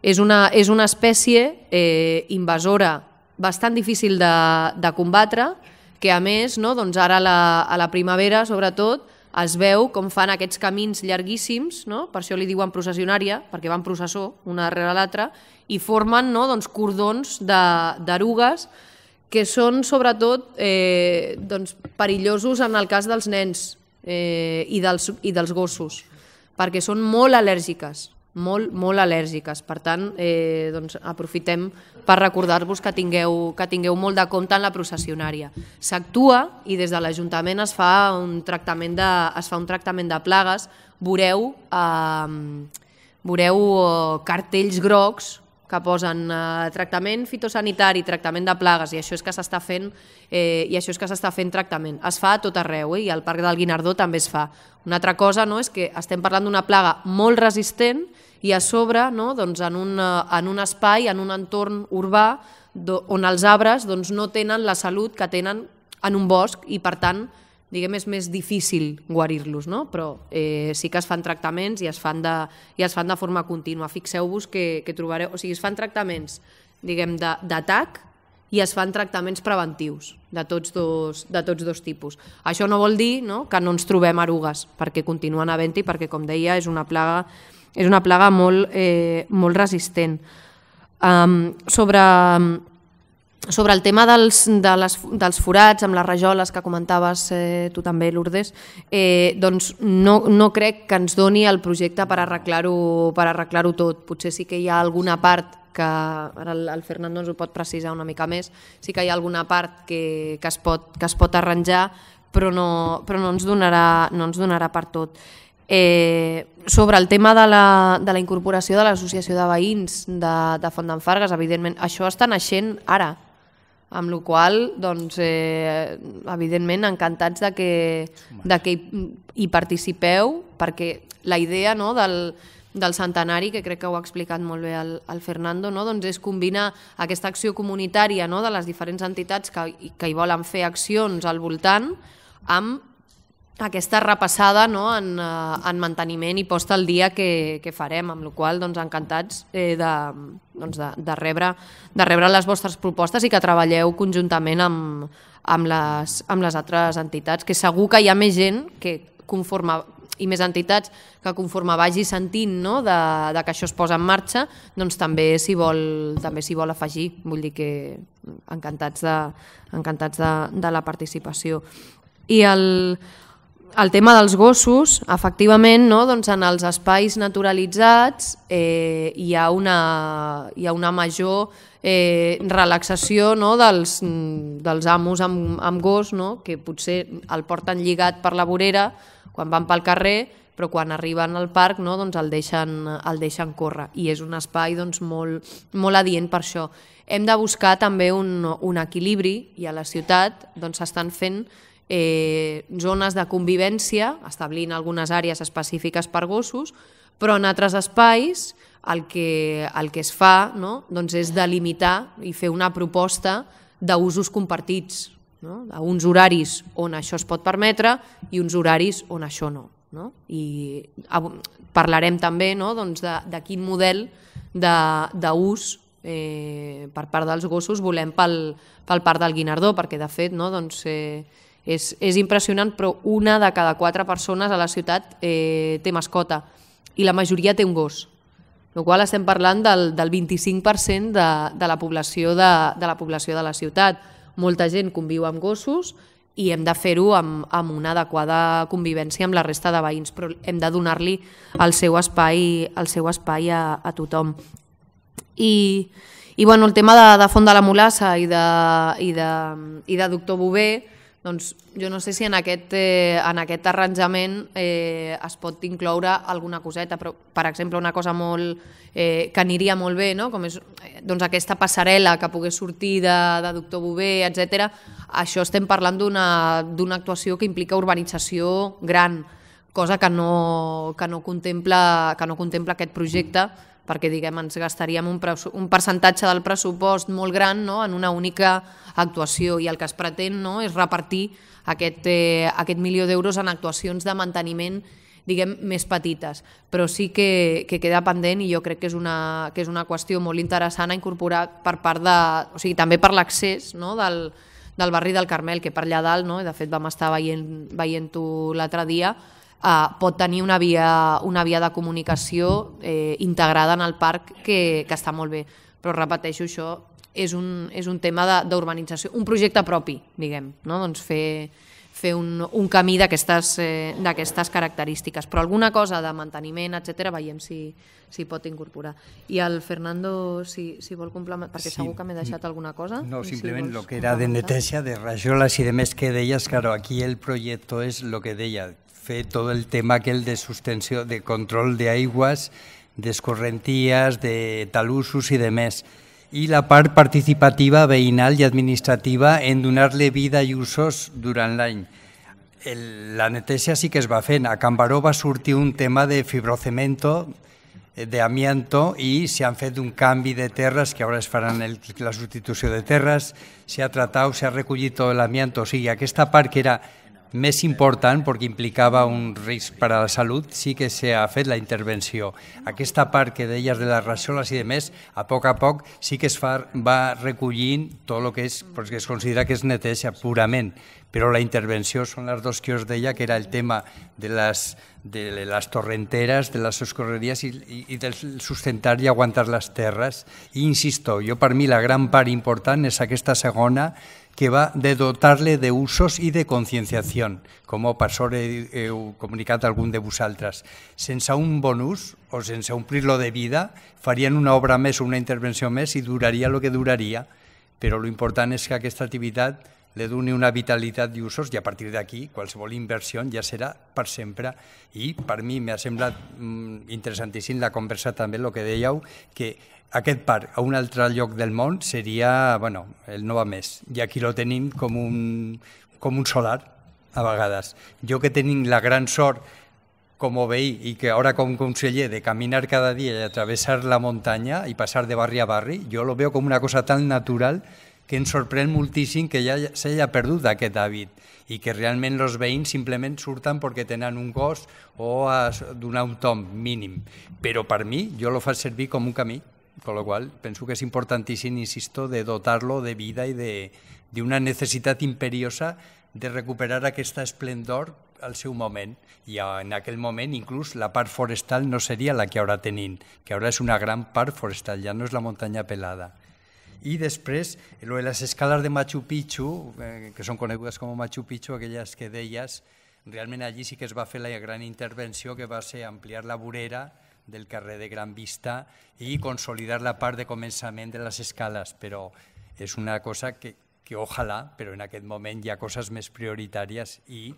és, una, és una espècie eh, invasora bastant difícil de, de combatre, que a més, no, doncs ara la, a la primavera, sobretot, es veu com fan aquests camins llarguíssims, no? per això li diuen processionària, perquè van processó una darrere l'altra, i formen no? doncs, cordons d'erugues que són sobretot eh, doncs, perillosos en el cas dels nens eh, i, dels, i dels gossos, perquè són molt al·lèrgiques molt, molt al·lèrgiques. Per tant, eh, doncs, aprofitem per recordar-vos que, tingueu, que tingueu molt de compte en la processionària. S'actua i des de l'Ajuntament es, fa un tractament de, es fa un tractament de plagues. Veureu, eh, veureu cartells grocs que posen eh, tractament fitosanitari, tractament de plagues, i això és que s'està fent eh, i això és que s'està fent tractament. Es fa a tot arreu, eh, i al Parc del Guinardó també es fa. Una altra cosa no, és que estem parlant d'una plaga molt resistent i a sobre no, doncs en, un, en un espai, en un entorn urbà on els arbres doncs, no tenen la salut que tenen en un bosc i per tant diguem, és més difícil guarir-los, no? però eh, sí que es fan tractaments i es fan de, i es fan de forma contínua. Fixeu-vos que, que trobareu, o sigui, es fan tractaments diguem d'atac i es fan tractaments preventius de tots dos, de tots dos tipus. Això no vol dir no, que no ens trobem erugues, perquè continuen havent-hi, perquè com deia és una plaga és una plaga molt, eh, molt resistent. Um, sobre, sobre el tema dels, de les, dels forats amb les rajoles que comentaves eh, tu també, Lourdes, eh, doncs no, no crec que ens doni el projecte per arreglar-ho per arreglar tot. Potser sí que hi ha alguna part que ara el, el Fernando ens ho pot precisar una mica més, sí que hi ha alguna part que, que, es, pot, que es pot arranjar, però no, però no, ens donarà, no ens donarà per tot. Eh, sobre el tema de la, de la incorporació de l'associació de veïns de, de Font d'en Fargues, evidentment, això està naixent ara. amb la qual doncs, eh, evidentment, encantats de que, de que hi, hi participeu, perquè la idea no, del, del centenari, que crec que ho ha explicat molt bé el, el Fernando, no? doncs és combinar aquesta acció comunitària no? de les diferents entitats que, que hi volen fer accions al voltant amb aquesta repassada no? en, eh, en manteniment i posta al dia que, que farem, amb la qual doncs, encantats eh, de, doncs, de, de, rebre, de rebre les vostres propostes i que treballeu conjuntament amb, amb, les, amb les altres entitats, que segur que hi ha més gent que conforme i més entitats que conforme vagi sentint no, de, de que això es posa en marxa, doncs també s'hi vol, també vol afegir. Vull dir que encantats de, encantats de, de la participació. I el, el tema dels gossos, efectivament, no, doncs en els espais naturalitzats eh, hi, ha una, hi ha una major eh, relaxació no, dels, dels amos amb, amb gos, no, que potser el porten lligat per la vorera, quan van pel carrer, però quan arriben al parc no, doncs el, deixen, el deixen córrer i és un espai doncs, molt, molt adient per això. Hem de buscar també un, un equilibri i a la ciutat doncs, s'estan doncs, fent eh, zones de convivència, establint algunes àrees específiques per gossos, però en altres espais el que, el que es fa no, doncs és delimitar i fer una proposta d'usos compartits, no? uns horaris on això es pot permetre i uns horaris on això no. no? I parlarem també no? doncs de, de quin model d'ús eh, per part dels gossos volem pel, pel part del Guinardó, perquè de fet no? doncs, eh, és, és impressionant, però una de cada quatre persones a la ciutat eh, té mascota i la majoria té un gos. El qual estem parlant del, del 25% de, de, la població de, de la població de la ciutat molta gent conviu amb gossos i hem de fer-ho amb, amb una adequada convivència amb la resta de veïns, però hem de donar-li el seu espai, el seu espai a, a tothom. I, i bueno, el tema de, de Font de la Molassa i de, i de, i de Doctor Bové, doncs jo no sé si en aquest, eh, en aquest arranjament eh, es pot incloure alguna coseta, però per exemple una cosa molt, eh, que aniria molt bé, no? com és eh, doncs, aquesta passarel·la que pogués sortir de, de Doctor Bové, etc. Això estem parlant d'una actuació que implica urbanització gran, cosa que no, que no, contempla, que no contempla aquest projecte, perquè diguem, ens gastaríem un, un percentatge del pressupost molt gran no? en una única actuació i el que es pretén no? és repartir aquest, eh, aquest milió d'euros en actuacions de manteniment diguem, més petites, però sí que, que queda pendent i jo crec que és una, que és una qüestió molt interessant a incorporar per part de, o sigui, també per l'accés no? del, del barri del Carmel, que per allà dalt, no? de fet vam estar veient-ho veient l'altre dia, eh, pot tenir una via, una via de comunicació eh, integrada en el parc que, que està molt bé. Però repeteixo, això és un, és un tema d'urbanització, un projecte propi, diguem, no? doncs fer, fer un, un camí d'aquestes eh, característiques, però alguna cosa de manteniment, etc veiem si, si pot incorporar. I el Fernando, si, si vol complementar, perquè sí. segur que m'he deixat alguna cosa. No, simplement si lo que era de neteja, de rajolas y demás que deies, claro, aquí el proyecto es lo que deia, fer tot el tema aquell de sustenció, de control d'aigües, d'escorrenties, de talussos i de més. I la part participativa, veïnal i administrativa en donar-li vida i usos durant l'any. La neteja sí que es va fent. A Can Baró va sortir un tema de fibrocemento, eh, de amianto i s'han fet un canvi de terres que ara es faran el, la substitució de terres, s'ha tratat, s'ha recollit tot l'amianto, o sigui, aquesta part que era més important, perquè implicava un risc per a la salut, sí que s'ha fet la intervenció. Aquesta part que deies de les rajoles i de més, a poc a poc sí que es fa, va recollint tot el que és, perquè es considera que és neteja purament, però la intervenció són les dos que us deia, que era el tema de les, de les torrenteres, de les escorreries i, i, i del sustentar i aguantar les terres. I insisto, jo per mi la gran part important és aquesta segona, que va de dotar-le d'usos i de conscienciació, com per sort heu comunicat algun de vosaltres. Sense un bon ús o sense omplir-lo de vida, farien una obra més o una intervenció més i duraria el que duraria, però l'important és que aquesta activitat li doni una vitalitat d'usos i a partir d'aquí qualsevol inversió ja serà per sempre. I per mi m'ha semblat mm, interessantíssim la conversa també, el que dèieu, que aquest parc a un altre lloc del món seria bueno, el Nova Més. I aquí lo tenim com un, com un solar, a vegades. Jo que tenim la gran sort com a veí i que ara com conseller de caminar cada dia i atravessar la muntanya i passar de barri a barri, jo lo veo com una cosa tan natural que ens sorprèn moltíssim que ja s'hagi perdut aquest hàbit i que realment els veïns simplement surten perquè tenen un gos o a donar un tom mínim. Però per mi, jo lo faig servir com un camí, con lo qual penso que és importantíssim, insisto, de dotar-lo de vida i d'una necessitat imperiosa de recuperar aquesta esplendor al seu moment i en aquell moment inclús la part forestal no seria la que ara tenim, que ara és una gran part forestal, ja no és la muntanya pelada. I després, lo de les escales de Machu Picchu, eh, que són conegudes com Machu Picchu, aquelles que deies, realment allí sí que es va fer la gran intervenció que va ser ampliar la vorera del carrer de Gran Vista i consolidar la part de començament de les escales, però és una cosa que, que ojalà, però en aquest moment hi ha coses més prioritàries i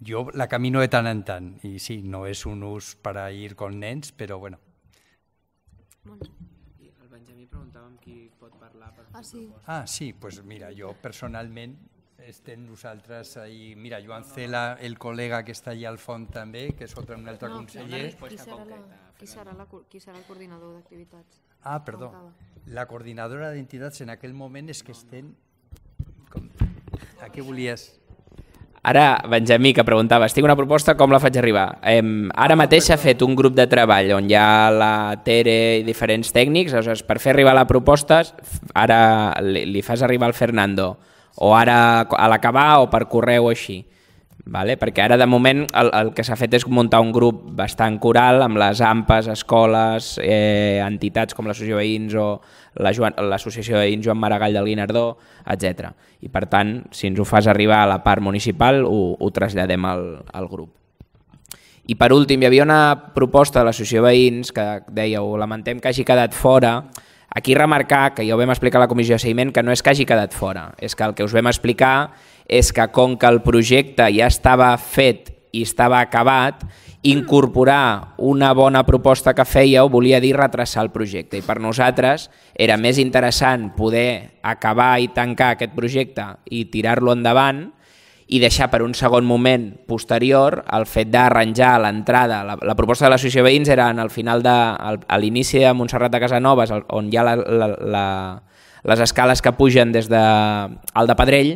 jo la camino de tant en tant i sí, no és un ús per a ir con nens, però bueno. El Benjamí preguntava amb qui pot parlar. Per ah, sí. Ah, sí, pues mira, jo personalment estem nosaltres ahí, mira, Joan Cela, el col·lega que està allà al fons també, que és otro, un altre no, conseller. Qui serà, la, qui, serà la, qui serà el coordinador d'activitats? Ah, perdó. La coordinadora d'entitats en aquell moment és que estem... Com... A què volies? Ara, Benjamí, que preguntaves, tinc una proposta, com la faig arribar? Eh, ara mateix s'ha fet un grup de treball on hi ha la Tere i diferents tècnics, aleshores, per fer arribar la proposta, ara li, li fas arribar al Fernando, o ara a l'acabar o per correu o així. Vale? Perquè ara, de moment, el, el que s'ha fet és muntar un grup bastant coral amb les AMPAs, escoles, eh, entitats com l'Associació Veïns o l'Associació Veïns Joan Maragall del Guinardó, etc. I per tant, si ens ho fas arribar a la part municipal, ho, ho traslladem al, al grup. I per últim, hi havia una proposta de l'Associació Veïns que dèieu, lamentem que hagi quedat fora, Aquí remarcar, que ja ho vam explicar a la comissió de seguiment, que no és que hagi quedat fora, és que el que us vam explicar és que com que el projecte ja estava fet i estava acabat, incorporar una bona proposta que fèieu volia dir retrasar el projecte i per nosaltres era més interessant poder acabar i tancar aquest projecte i tirar-lo endavant i deixar per un segon moment posterior el fet d'arranjar l'entrada. La, la proposta de l'associació veïns era en el final de, al, a l'inici de Montserrat de Casanovas, on hi ha la, la, la, les escales que pugen des de, al de Pedrell,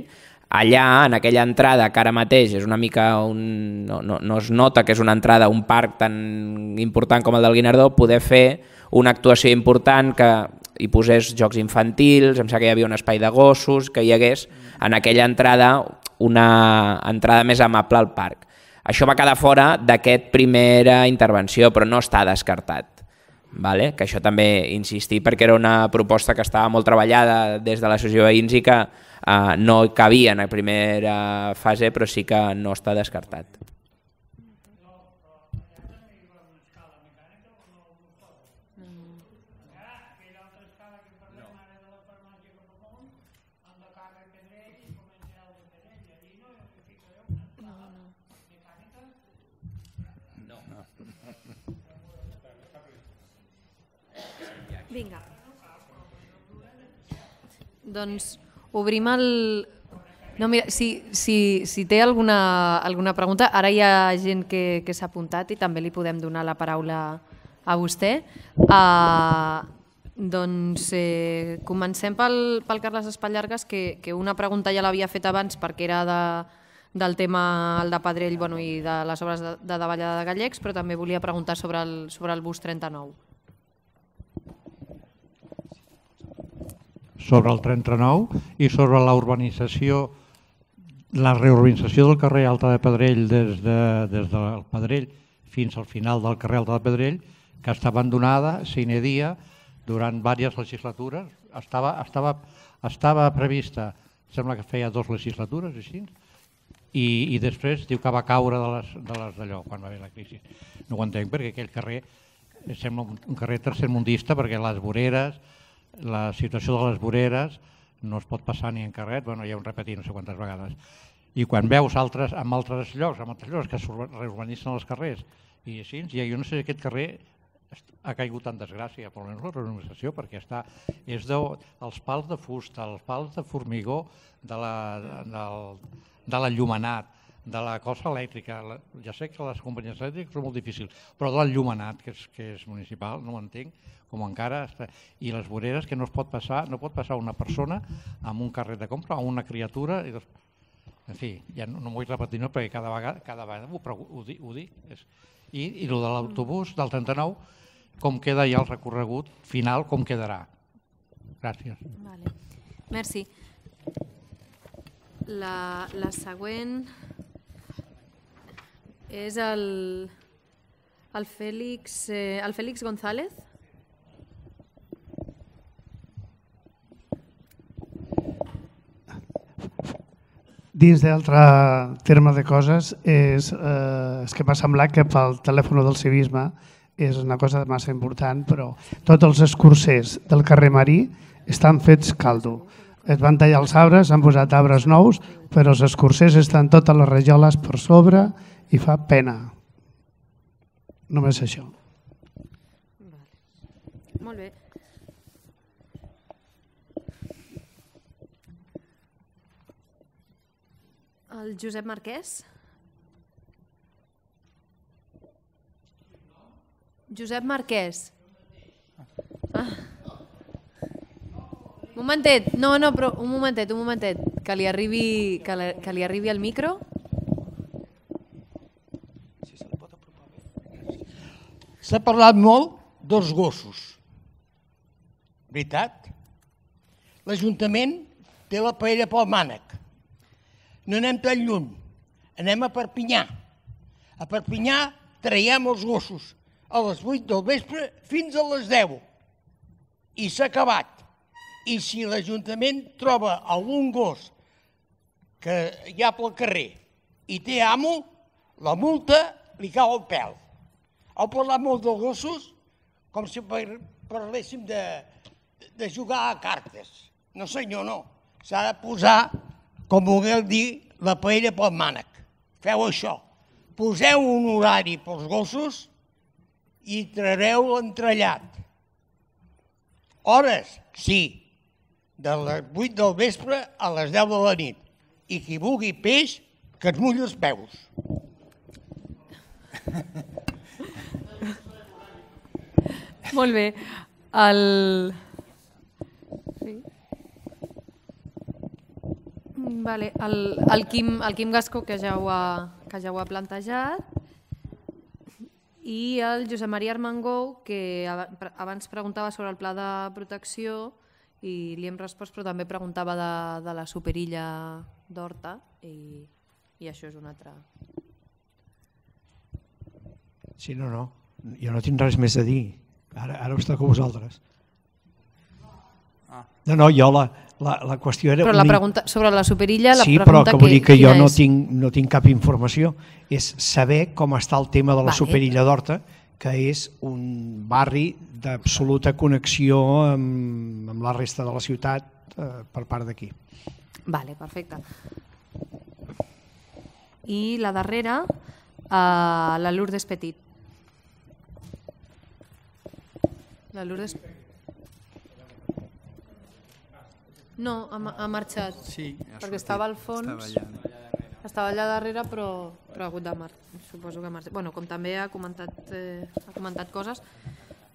allà, en aquella entrada que ara mateix és una mica, un, no, no, no es nota que és una entrada a un parc tan important com el del Guinardó, poder fer una actuació important que hi posés jocs infantils, em sembla que hi havia un espai de gossos, que hi hagués en aquella entrada una entrada més amable al parc. Això va quedar fora d'aquest primera intervenció, però no està descartat. Vale? Que això també insistir perquè era una proposta que estava molt treballada des de l'associació veïns i que eh, no cabia en la primera fase, però sí que no està descartat. Doncs obrim el... No, mira, si, si, si té alguna, alguna pregunta, ara hi ha gent que, que s'ha apuntat i també li podem donar la paraula a vostè. Uh, doncs eh, comencem pel, pel Carles Espallargas, que, que una pregunta ja l'havia fet abans perquè era de, del tema el de Pedrell bueno, i de les obres de, de davallada de Gallecs, però també volia preguntar sobre el, sobre el bus 39. Sobre el 39 i sobre la urbanització, la reurbanització del carrer Alta de Pedrell des, de, des del Pedrell fins al final del carrer Alta de Pedrell, que està abandonada, sine dia, durant diverses legislatures. Estava, estava, estava prevista, sembla que feia dos legislatures, així, i, i després diu que va caure de les d'allò quan va haver la crisi. No ho entenc perquè aquell carrer sembla un carrer tercermundista perquè les voreres, la situació de les voreres no es pot passar ni en carret, bueno, ja ho repetit no sé quantes vegades. I quan veus altres, en altres llocs, en altres llocs que reurbanitzen els carrers i així, ja jo no sé si aquest carrer ha caigut en desgràcia, per almenys la reorganització, perquè està, és de, els pals de fusta, els pals de formigó de la, del, de l'enllumenat, de la cosa elèctrica. La, ja sé que les companyies elèctriques són molt difícils, però de l'enllumenat, que és, que és municipal, no ho entenc, com encara està... I les voreres que no es pot passar, no pot passar una persona amb un carret de compra o una criatura i dos... En fi, ja no, no m'ho vull repetir no, perquè cada vegada, cada vegada ho, ho, ho, dic, ho dic. És... I, I el de l'autobús del 39, com queda ja el recorregut final, com quedarà. Gràcies. Vale. Merci. La, la següent és el, el, Fèlix, eh, el Fèlix González. Dins d'altre terme de coses, és, eh, és que m'ha semblat que pel telèfon del civisme és una cosa massa important, però tots els escursers del carrer Marí estan fets caldo. Es van tallar els arbres, han posat arbres nous, però els escursers estan totes les rajoles per sobre i fa pena. Només això. Molt bé. El Josep Marquès. Josep Marquès. Ah. Un momentet, no, no, però un momentet, un momentet, que li arribi, que, li, que li arribi el micro. S'ha parlat molt dels gossos. Veritat? L'Ajuntament té la paella pel mànec. No anem tan lluny. Anem a Perpinyà. A Perpinyà traiem els gossos a les 8 del vespre fins a les 10. I s'ha acabat. I si l'Ajuntament troba algun gos que hi ha pel carrer i té amo, la multa li cau al pèl. Heu parlat molt dels gossos com si parléssim de, de jugar a cartes. No senyor, no. S'ha de posar, com vulgueu dir, la paella pel mànec. Feu això. Poseu un horari pels gossos i trareu l'entrellat. Hores, sí, de les 8 del vespre a les 10 de la nit. I qui vulgui peix, que es mulli els peus. Molt bé. El... Sí. Vale. El, el, Quim, el Quim Gasco, que ja, ho ha, que ja ho ha plantejat, i el Josep Maria Armengou, que abans preguntava sobre el pla de protecció i li hem respost, però també preguntava de, de la superilla d'Horta i, i això és un altre... Sí, no, no. Jo no tinc res més a dir. Ara, ara us toca a vosaltres. Ah. No, no, jo la, la, la qüestió era... Però la pregunta sobre la superilla, la sí, pregunta però que vull dir que jo no és? tinc, no tinc cap informació. És saber com està el tema de la Vale. superilla d'Horta, que és un barri d'absoluta connexió amb, amb la resta de la ciutat eh, per part d'aquí. Vale, perfecte. I la darrera, eh, la Lourdes Petit. La Lourdes... No, ha, ha marxat. Sí, ha perquè sortit, estava al fons. estava allà. Estava allà darrere, però, però ha hagut de mar... Suposo que ha marxat. Bueno, com també ha comentat, eh, ha comentat coses,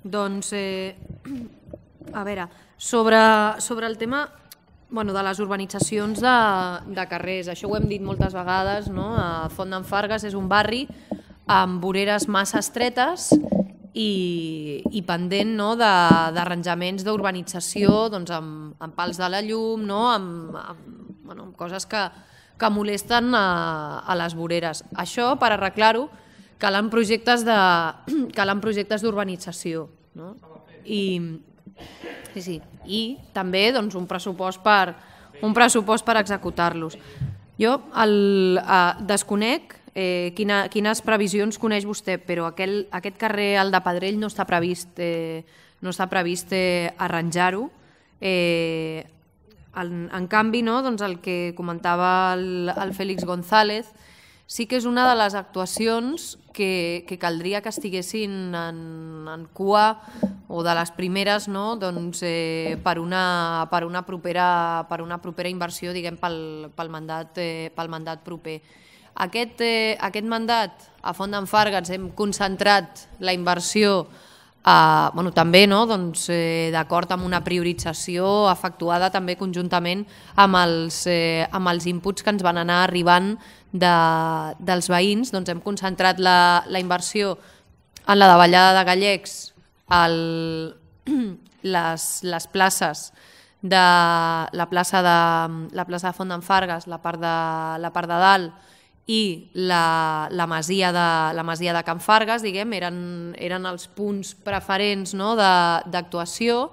doncs, eh, a veure, sobre, sobre el tema bueno, de les urbanitzacions de, de carrers, això ho hem dit moltes vegades, no? a Font d'en Fargues és un barri amb voreres massa estretes i, i pendent no, d'arranjaments d'urbanització doncs, amb, amb pals de la llum, no, amb, amb, bueno, amb coses que, que molesten a, a les voreres. Això, per arreglar-ho, calen projectes de calen projectes d'urbanització. No? I, sí, sí. I també doncs, un pressupost per, un pressupost per executar-los. Jo el, eh, desconec eh, quina, quines previsions coneix vostè, però aquel, aquest carrer, el de Pedrell, no està previst, eh, no està previst eh, arranjar-ho. Eh, en, en canvi, no, doncs el que comentava el, el Fèlix González, sí que és una de les actuacions que, que caldria que estiguessin en, en cua o de les primeres no? doncs, eh, per, una, per, una propera, per una propera inversió diguem, pel, pel, mandat, eh, pel mandat proper. Aquest, eh, aquest mandat, a Font d'en Fargas, hem concentrat la inversió Uh, bueno, també no? doncs, eh, d'acord amb una priorització efectuada també conjuntament amb els, eh, amb els inputs que ens van anar arribant de, dels veïns, doncs hem concentrat la, la inversió en la davallada de Gallecs, el, les, les places de la plaça de, la plaça de Font d'en Fargues, la part de, la part de dalt, i la, la, masia de, la masia de Can Fargues, diguem, eren, eren els punts preferents no, d'actuació,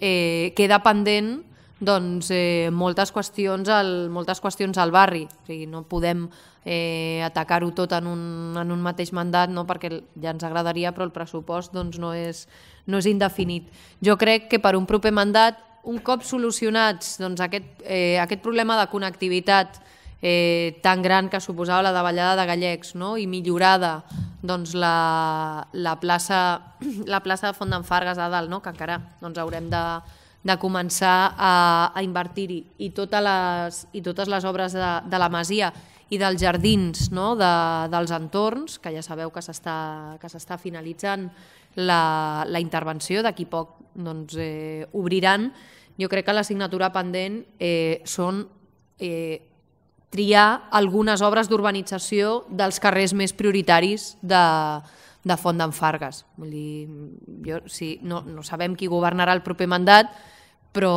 eh, queda pendent doncs, eh, moltes, qüestions al, moltes qüestions al barri. O sigui, no podem eh, atacar-ho tot en un, en un mateix mandat, no? perquè ja ens agradaria, però el pressupost doncs, no, és, no és indefinit. Jo crec que per un proper mandat, un cop solucionats doncs, aquest, eh, aquest problema de connectivitat eh, tan gran que suposava la davallada de Gallecs no? i millorada doncs, la, la, plaça, la plaça de Font d'en Fargues a dalt, no? que encara doncs, haurem de, de començar a, a invertir-hi i, totes les, i totes les obres de, de la Masia i dels jardins no? de, dels entorns, que ja sabeu que s'està finalitzant la, la intervenció, d'aquí poc doncs, eh, obriran, jo crec que l'assignatura pendent eh, són eh, triar algunes obres d'urbanització dels carrers més prioritaris de, de Font d'en Fargues. Vull dir, jo, sí, no, no sabem qui governarà el proper mandat, però,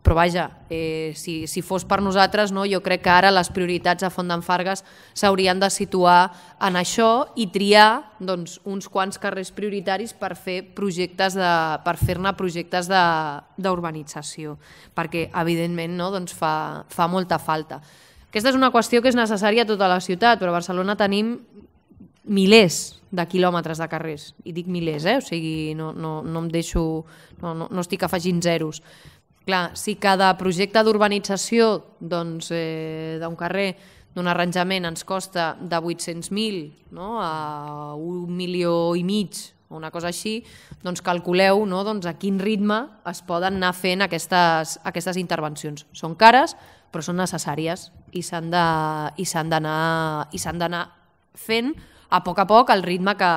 però vaja, eh, si, si fos per nosaltres, no, jo crec que ara les prioritats a Font d'en Fargues s'haurien de situar en això i triar doncs, uns quants carrers prioritaris per fer projectes de, per fer-ne projectes d'urbanització, perquè evidentment no, doncs fa, fa molta falta. Aquesta és una qüestió que és necessària a tota la ciutat, però a Barcelona tenim milers de quilòmetres de carrers, i dic milers, eh? o sigui, no, no, no em deixo, no, no, no estic afegint zeros. Clar, si cada projecte d'urbanització doncs, eh, d'un carrer, d'un arranjament ens costa de 800.000 no? a un milió i mig o una cosa així, doncs calculeu no? doncs a quin ritme es poden anar fent aquestes, aquestes intervencions. Són cares, però són necessàries i s'han d'anar fent a poc a poc el ritme que,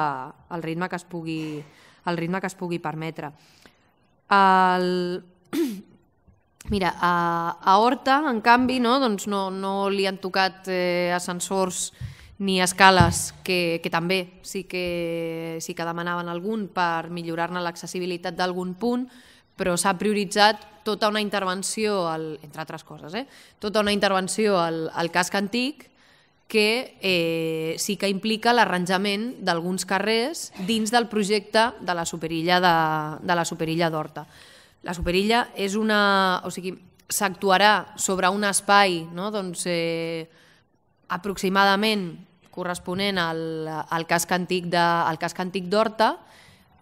el ritme que, es, pugui, el ritme que es pugui permetre. El... Mira, a, a Horta, en canvi, no, doncs no, no li han tocat eh, ascensors ni escales, que, que també sí que, sí que demanaven algun per millorar-ne l'accessibilitat d'algun punt, però s'ha prioritzat tota una intervenció, al, entre altres coses, eh? tota una intervenció al, al casc antic que eh, sí que implica l'arranjament d'alguns carrers dins del projecte de la superilla de, de la superilla d'Horta. La superilla és una... O sigui, s'actuarà sobre un espai no? doncs, eh, aproximadament corresponent al, al casc antic d'Horta,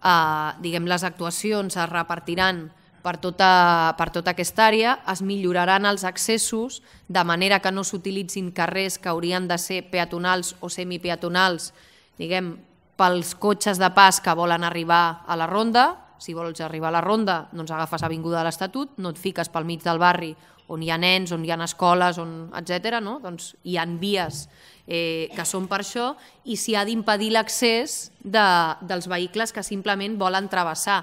eh, diguem, les actuacions es repartiran per tota, per tota aquesta àrea, es milloraran els accessos de manera que no s'utilitzin carrers que haurien de ser peatonals o semipeatonals, diguem, pels cotxes de pas que volen arribar a la ronda, si vols arribar a la ronda, doncs agafes Avinguda de l'Estatut, no et fiques pel mig del barri on hi ha nens, on hi ha escoles, on, etc. No? Doncs hi han vies eh, que són per això i s'hi ha d'impedir l'accés de, dels vehicles que simplement volen travessar.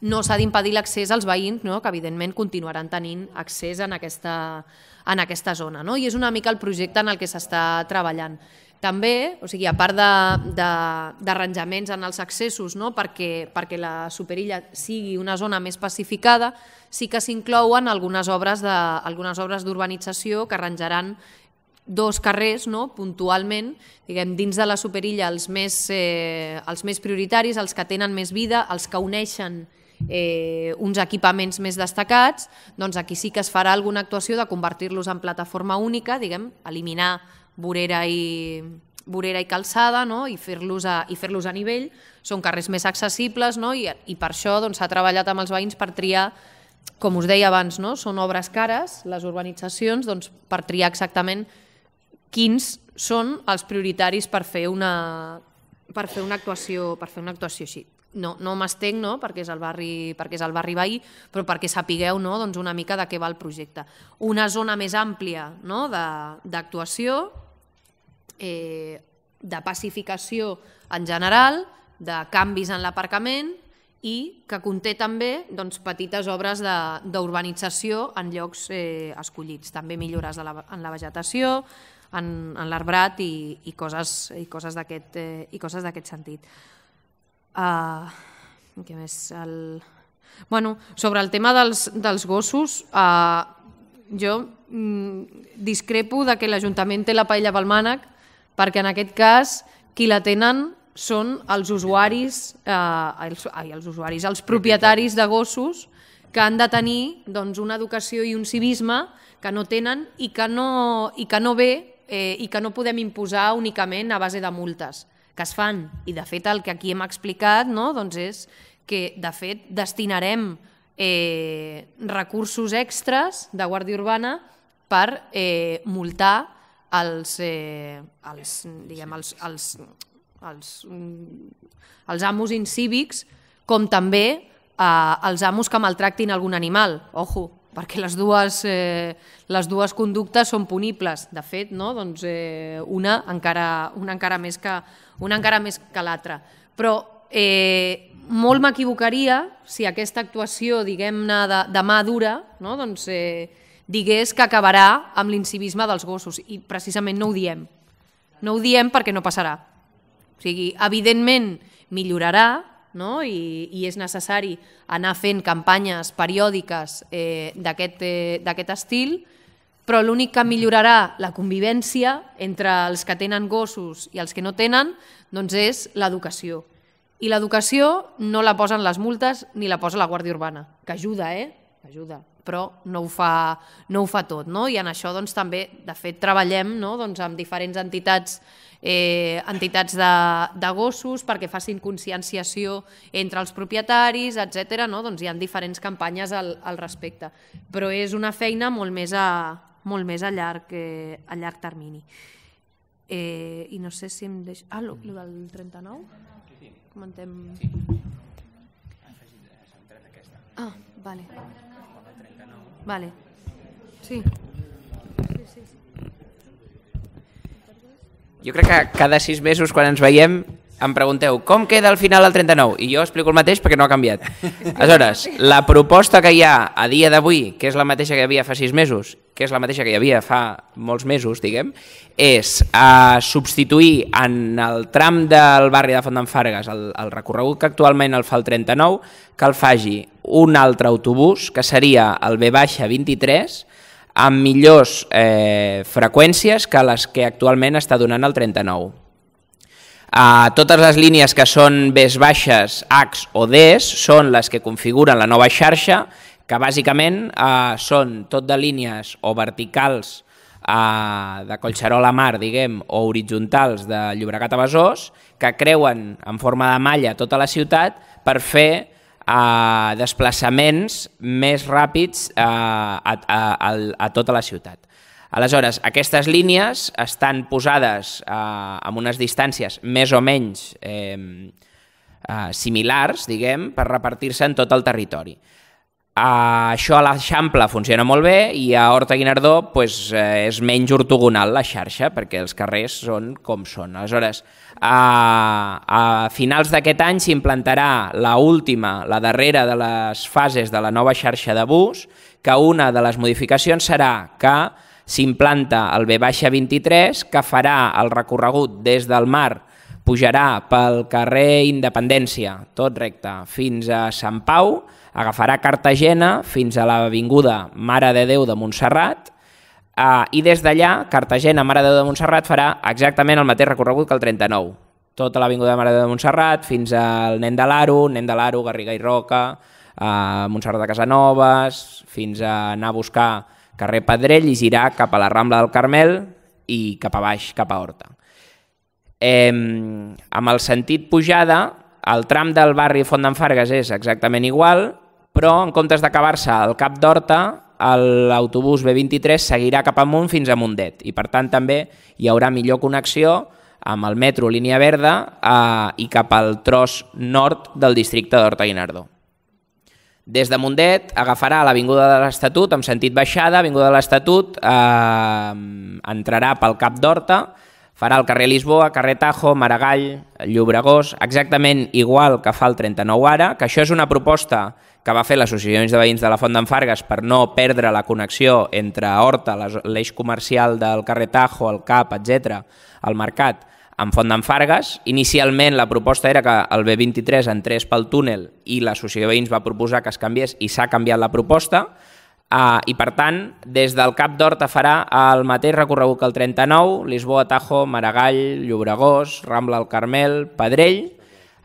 No s'ha d'impedir l'accés als veïns, no? que evidentment continuaran tenint accés en aquesta, en aquesta zona. No? I és una mica el projecte en el que s'està treballant. També, o sigui, a part d'arranjaments en els accessos no? perquè, perquè la superilla sigui una zona més pacificada, sí que s'inclouen algunes obres de, algunes obres d'urbanització que arranjaran dos carrers no, puntualment, diguem, dins de la superilla els més, eh, els més prioritaris, els que tenen més vida, els que uneixen eh, uns equipaments més destacats, doncs aquí sí que es farà alguna actuació de convertir-los en plataforma única, diguem, eliminar vorera i, vorera i calçada no? i fer-los a, i fer a nivell. Són carrers més accessibles no? I, i per això s'ha doncs, treballat amb els veïns per triar com us deia abans, no? són obres cares, les urbanitzacions, doncs, per triar exactament quins són els prioritaris per fer una, per fer una actuació, per fer una actuació així. No, no m'estenc, no? perquè, és el barri, perquè és el barri veí, però perquè sapigueu no? doncs una mica de què va el projecte. Una zona més àmplia no? d'actuació, eh, de pacificació en general, de canvis en l'aparcament i que conté també doncs, petites obres d'urbanització en llocs eh, escollits, també millores de la, en la vegetació, en, en l'arbrat i, i coses, i coses d'aquest eh, sentit. Uh, què més? El... Bueno, sobre el tema dels, dels gossos, uh, jo mm, discrepo de que l'Ajuntament té la paella pel mànec, perquè en aquest cas qui la tenen són els usuaris, eh, els, ai, els usuaris, els propietaris de gossos que han de tenir doncs, una educació i un civisme que no tenen i que no, i que no ve eh, i que no podem imposar únicament a base de multes que es fan. I de fet el que aquí hem explicat no, doncs és que de fet destinarem eh, recursos extras de Guàrdia Urbana per eh, multar els, eh, els, diguem, els, els, els, els amos incívics com també eh, els amos que maltractin algun animal. Ojo, perquè les dues, eh, les dues conductes són punibles. De fet, no? doncs, eh, una, encara, una, encara més que, una encara més que l'altra. Però eh, molt m'equivocaria si aquesta actuació, diguem-ne, de, de mà dura, no? doncs, eh, digués que acabarà amb l'incivisme dels gossos. I precisament no ho diem. No ho diem perquè no passarà. O sigui, evidentment millorarà, no? I, i és necessari anar fent campanyes periòdiques eh, d'aquest eh, estil, però l'únic que millorarà la convivència entre els que tenen gossos i els que no tenen doncs és l'educació. I l'educació no la posen les multes ni la posa la Guàrdia Urbana, que ajuda, eh? Ajuda, però no ho fa, no ho fa tot. No? I en això doncs, també, de fet, treballem no? doncs, amb diferents entitats eh, entitats de, de gossos perquè facin conscienciació entre els propietaris, etc. No? Doncs hi ha diferents campanyes al, al respecte. Però és una feina molt més a, molt més a, llarg, eh, a llarg termini. Eh, I no sé si em deix... Ah, lo, lo del 39? Comentem... Ah, vale. Vale. Sí. Jo crec que cada sis mesos quan ens veiem em pregunteu com queda al final el 39 i jo explico el mateix perquè no ha canviat. Aleshores, la proposta que hi ha a dia d'avui, que és la mateixa que hi havia fa sis mesos, que és la mateixa que hi havia fa molts mesos, diguem, és a substituir en el tram del barri de Font d'en Fargues, el, el recorregut que actualment el fa el 39, que el faci un altre autobús, que seria el B-23, amb millors eh, freqüències que les que actualment està donant el 39. Uh, totes les línies que són Bs baixes, Hs o Ds són les que configuren la nova xarxa, que bàsicament uh, són tot de línies o verticals uh, de Collserola a Mar, diguem, o horitzontals de Llobregat a Besòs, que creuen en forma de malla tota la ciutat per fer a desplaçaments més ràpids a, a, a, a, a tota la ciutat. Aleshores, aquestes línies estan posades eh, amb unes distàncies més o menys eh, eh, similars, diguem, per repartir-se en tot el territori. Uh, això a l'Eixample funciona molt bé i a Horta Guinardó pues, eh, és menys ortogonal la xarxa perquè els carrers són com són. Aleshores, a, a finals d'aquest any s'implantarà la última, la darrera de les fases de la nova xarxa de bus, que una de les modificacions serà que s'implanta el B-23 que farà el recorregut des del mar pujarà pel carrer Independència, tot recte, fins a Sant Pau, agafarà Cartagena fins a l'avinguda Mare de Déu de Montserrat eh, i des d'allà, Cartagena, Mare de Déu de Montserrat farà exactament el mateix recorregut que el 39. Tota l'avinguda Mare de Déu de Montserrat fins al Nen de l'Aro, Nen de l'Aro, Garriga i Roca, a Montserrat de Casanovas, fins a anar a buscar carrer Pedrell i girar cap a la Rambla del Carmel i cap a baix, cap a Horta. Eh, amb el sentit pujada, el tram del barri Font d'en Fargues és exactament igual, però en comptes d'acabar-se al Cap d'Horta, l'autobús B23 seguirà cap amunt fins a Mundet i per tant també hi haurà millor connexió amb el metro línia verda eh, i cap al tros nord del districte d'Horta Guinardó. Des de Mundet agafarà l'Avinguda de l'Estatut amb sentit baixada, Avinguda de l'Estatut eh, entrarà pel Cap d'Horta, farà el carrer Lisboa, carrer Tajo, Maragall, Llobregós, exactament igual que fa el 39 ara, que això és una proposta que va fer l'Associació de Veïns de la Font d'en Fargues per no perdre la connexió entre Horta, l'eix comercial del carrer Tajo, el CAP, etc, el mercat, amb Font d'en Fargues. Inicialment la proposta era que el B23 entrés pel túnel i l'Associació de Veïns va proposar que es canviés i s'ha canviat la proposta. Uh, I per tant, des del Cap d'Horta farà el mateix recorregut que el 39, Lisboa, Tajo, Maragall, Llobregós, Rambla el Carmel, Pedrell,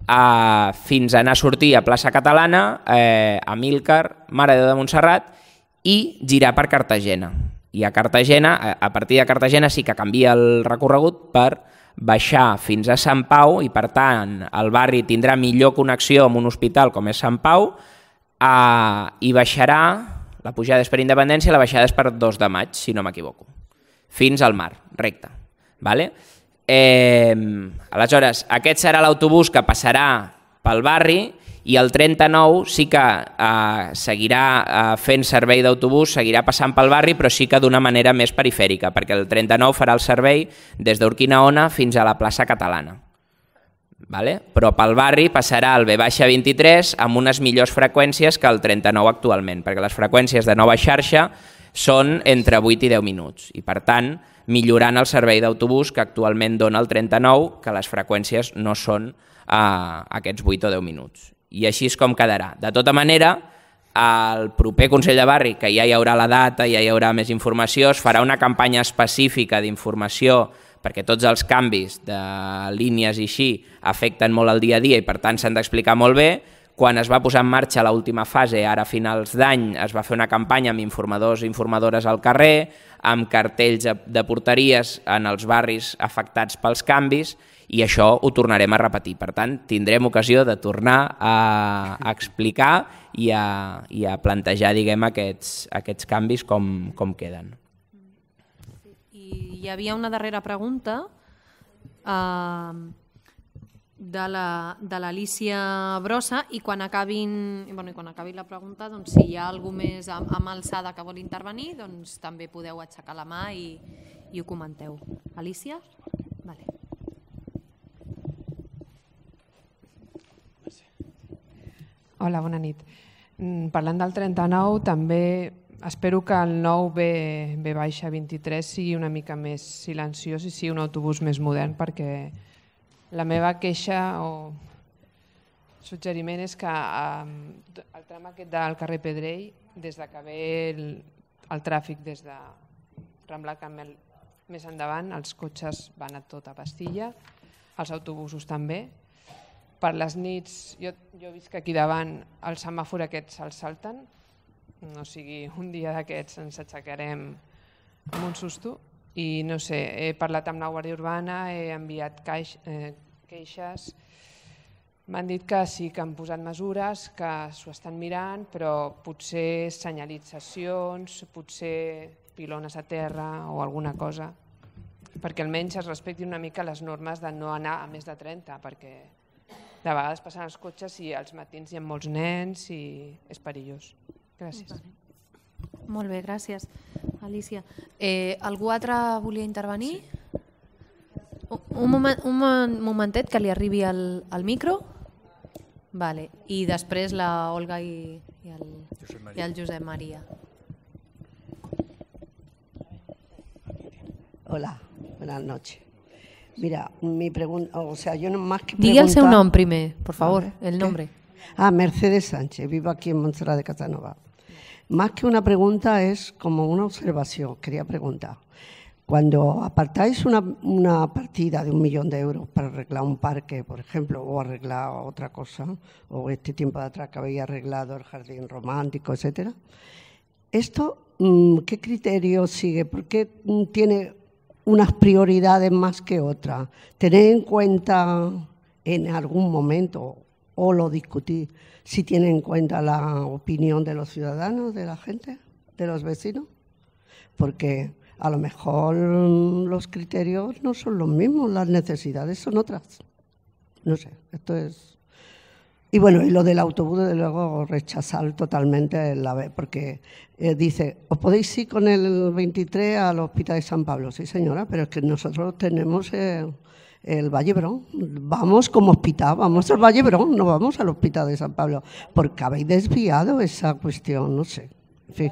eh, fins a anar a sortir a plaça Catalana, eh, a Milcar, Mare de Montserrat i girar per Cartagena. I a Cartagena, a, partir de Cartagena sí que canvia el recorregut per baixar fins a Sant Pau i per tant el barri tindrà millor connexió amb un hospital com és Sant Pau eh, i baixarà, la pujada és per independència, la baixada és per 2 de maig, si no m'equivoco, fins al mar, recte. Vale? Eh, aleshores, aquest serà l'autobús que passarà pel barri i el 39 sí que eh, seguirà eh, fent servei d'autobús, seguirà passant pel barri, però sí que d'una manera més perifèrica, perquè el 39 farà el servei des d'Urquinaona fins a la plaça Catalana. Vale? Però pel barri passarà el B-23 amb unes millors freqüències que el 39 actualment, perquè les freqüències de nova xarxa són entre 8 i 10 minuts i per tant millorant el servei d'autobús que actualment dona el 39, que les freqüències no són eh, aquests 8 o 10 minuts. I així és com quedarà. De tota manera, al proper Consell de Barri, que ja hi haurà la data, ja hi haurà més informació, es farà una campanya específica d'informació perquè tots els canvis de línies i així afecten molt el dia a dia i per tant s'han d'explicar molt bé, quan es va posar en marxa l'última fase, ara a finals d'any, es va fer una campanya amb informadors i informadores al carrer, amb cartells de porteries en els barris afectats pels canvis i això ho tornarem a repetir. Per tant, tindrem ocasió de tornar a, explicar i a, i a plantejar diguem, aquests, aquests canvis com, com queden. I hi havia una darrera pregunta. Uh, de l'Alicia la, Brossa i quan acabin bueno, i quan acabi la pregunta, doncs, si hi ha algú més amb, amb alçada que vol intervenir, doncs també podeu aixecar la mà i, i ho comenteu. Alicia? Vale. Hola, bona nit. Mm, parlant del 39, també espero que el nou B, B baixa 23 sigui una mica més silenciós i sigui un autobús més modern perquè la meva queixa o suggeriment és que eh, el tram aquest del carrer Pedrell, des de que ve el, el tràfic des de Rambla Camel més endavant, els cotxes van a tota pastilla, els autobusos també. Per les nits, jo, jo he vist que aquí davant el semàfor aquests se'ls salten, no sigui un dia d'aquests ens aixecarem amb un susto i no sé, he parlat amb la Guàrdia Urbana, he enviat caix, eh, queixes, m'han dit que sí que han posat mesures, que s'ho estan mirant, però potser senyalitzacions, potser pilones a terra o alguna cosa, perquè almenys es respectin una mica les normes de no anar a més de 30, perquè de vegades passen els cotxes i als matins hi ha molts nens i és perillós. Gràcies. Molt bé, gràcies. Alicia. Eh, algú altre volia intervenir? Sí. Un, moment, un momentet que li arribi el, el micro. Vale. I després la Olga i, i, el, i el Josep Maria. Hola, buenas noches. Mira, mi pregunta, o sea, yo no más que Diga el seu nom primer, por favor, el nombre. Ah, Mercedes Sánchez, vivo aquí en Montserrat de Casanova. Más que una pregunta es como una observación, quería preguntar. Cuando apartáis una, partida de un millón de euros para arreglar un parque, por ejemplo, o arreglar otra cosa, o este tiempo de atrás que habéis arreglado el jardín romántico, etcétera, ¿esto mm, qué criterio sigue? ¿Por qué mm, tiene unas prioridades más que otras? ¿Tenéis en cuenta en algún momento o lo discutí si tiene en cuenta la opinión de los ciudadanos, de la gente, de los vecinos, porque a lo mejor los criterios no son los mismos, las necesidades son otras. No sé, esto es... Y bueno, y lo del autobús, desde luego, rechazar totalmente la vez, porque eh, dice, ¿os podéis ir con el 23 al Hospital de San Pablo? Sí, señora, pero es que nosotros tenemos el, el Vallebrón. Vamos como hospital, vamos al Vallebrón, no vamos al Hospital de San Pablo, porque habéis desviado esa cuestión, no sé. En fin.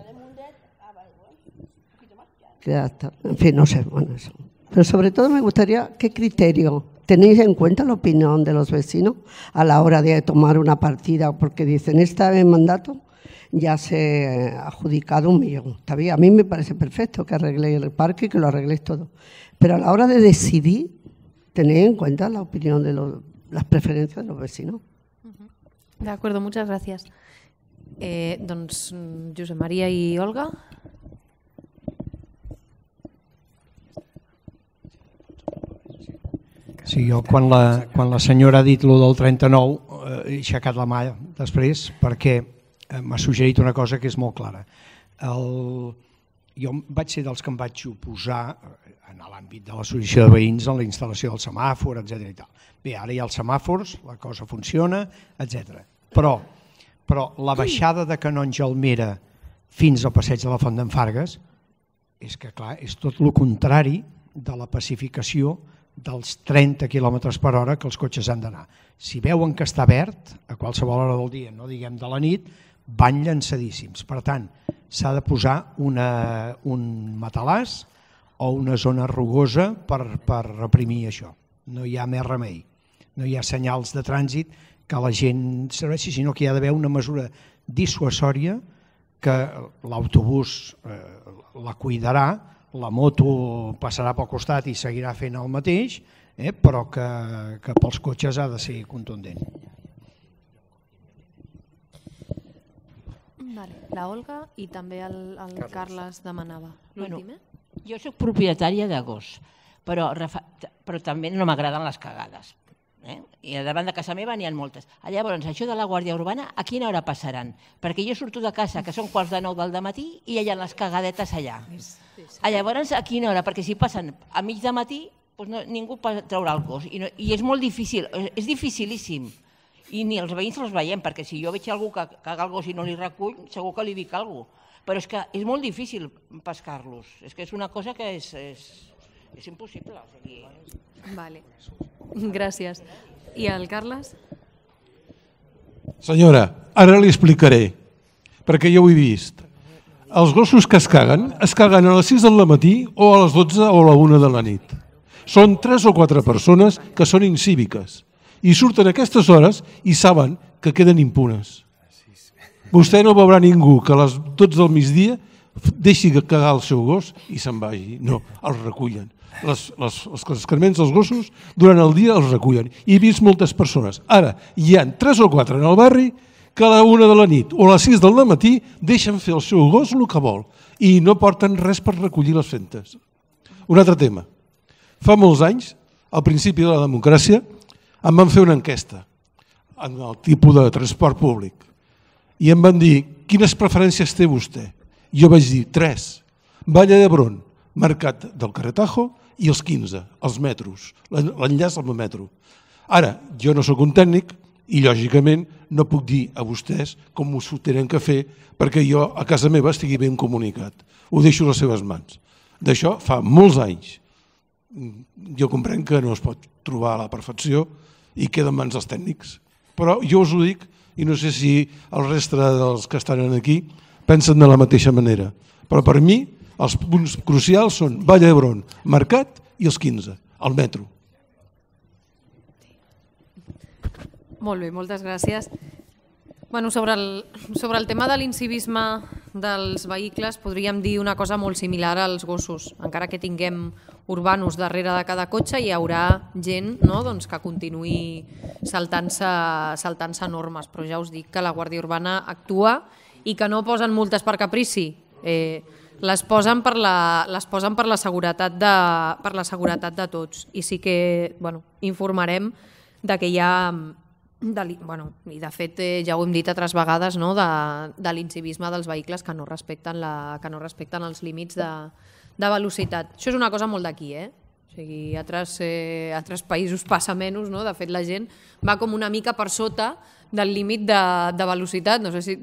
Ya está. En fin, no sé, bueno, eso. Pero sobre todo me gustaría, ¿qué criterio tenéis en cuenta la opinión de los vecinos a la hora de tomar una partida? Porque dicen, esta vez mandato ya se ha adjudicado un millón. Está bien, a mí me parece perfecto que arregléis el parque y que lo arregléis todo. Pero a la hora de decidir, tenéis en cuenta la opinión de los, las preferencias de los vecinos. De acuerdo, muchas gracias. Eh, doncs, Josep Maria i Olga. Sí, jo quan la, quan la senyora ha dit lo del 39 eh, he aixecat la mà després perquè eh, m'ha suggerit una cosa que és molt clara. El, jo vaig ser dels que em vaig oposar en l'àmbit de l'associació de veïns en la instal·lació del semàfor, etc. Bé, ara hi ha els semàfors, la cosa funciona, etc. Però, però la baixada de Canonge Almera fins al passeig de la Font d'en Fargues és que clar, és tot el contrari de la pacificació dels 30 km per hora que els cotxes han d'anar. Si veuen que està verd, a qualsevol hora del dia, no diguem de la nit, van llançadíssims. Per tant, s'ha de posar una, un matalàs o una zona rugosa per, per reprimir això. No hi ha més remei. No hi ha senyals de trànsit que la gent serveixi, sinó que hi ha d'haver una mesura dissuasòria que l'autobús eh, la cuidarà la moto passarà pel costat i seguirà fent el mateix, eh, però que, que pels cotxes ha de ser contundent. Vale. La Olga i també el, el Carles. Carles demanava. L'últim, bueno, Jo sóc propietària de gos, però, però també no m'agraden les cagades. Eh? I a davant de casa meva n'hi ha moltes. Llavors, això de la Guàrdia Urbana, a quina hora passaran? Perquè jo surto de casa, que són quarts de nou del matí, i hi ha les cagadetes allà. Ah, llavors, a quina hora? Perquè si passen a mig de matí, doncs no, ningú traurà el gos. I, no, I és molt difícil, és dificilíssim. I ni els veïns els veiem, perquè si jo veig algú que caga el gos i no li recull, segur que li dic alguna cosa. Però és que és molt difícil pescar-los. És que és una cosa que és, és, és impossible. O sigui... Vale. Gràcies. I el Carles? Senyora, ara li explicaré, perquè jo ho he vist. Els gossos que es caguen, es caguen a les 6 del matí o a les 12 o a la 1 de la nit. Són 3 o 4 persones que són incíviques i surten a aquestes hores i saben que queden impunes. Vostè no veurà ningú que a les 12 del migdia deixi cagar el seu gos i se'n vagi. No, els recullen. Les, les, els excrements dels gossos durant el dia els recullen. I he vist moltes persones. Ara, hi han 3 o 4 en el barri que a la una de la nit o a les 6 del matí deixen fer el seu gos el que vol i no porten res per recollir les fentes. Un altre tema. Fa molts anys, al principi de la democràcia, em van fer una enquesta en el tipus de transport públic i em van dir quines preferències té vostè. Jo vaig dir tres. Valla d'Hebron, Mercat del Carretajo i els 15, els metros, l'enllaç al metro. Ara, jo no sóc un tècnic i lògicament no puc dir a vostès com ho tenen que fer perquè jo a casa meva estigui ben comunicat. Ho deixo a les seves mans. D'això fa molts anys. Jo comprenc que no es pot trobar a la perfecció i queda en mans dels tècnics. Però jo us ho dic i no sé si el reste dels que estan aquí pensen de la mateixa manera. Però per mi els punts crucials són Vall d'Hebron, Mercat i els 15, el metro. Molt bé, moltes gràcies. Bueno, sobre, el, sobre el tema de l'incivisme dels vehicles podríem dir una cosa molt similar als gossos. Encara que tinguem urbanos darrere de cada cotxe hi haurà gent no, doncs, que continuï saltant-se saltant, -se, normes, però ja us dic que la Guàrdia Urbana actua i que no posen multes per caprici. Eh, les posen per la, les posen per la, seguretat de, per la seguretat de tots i sí que bueno, informarem de que hi ha de, li- bueno, i de fet eh, ja ho hem dit altres vegades, no? de, de l'incivisme dels vehicles que no respecten, la, que no respecten els límits de, de velocitat. Això és una cosa molt d'aquí, eh? O sigui, a altres, eh, altres països passa menys, no? de fet la gent va com una mica per sota del límit de, de velocitat, no sé si,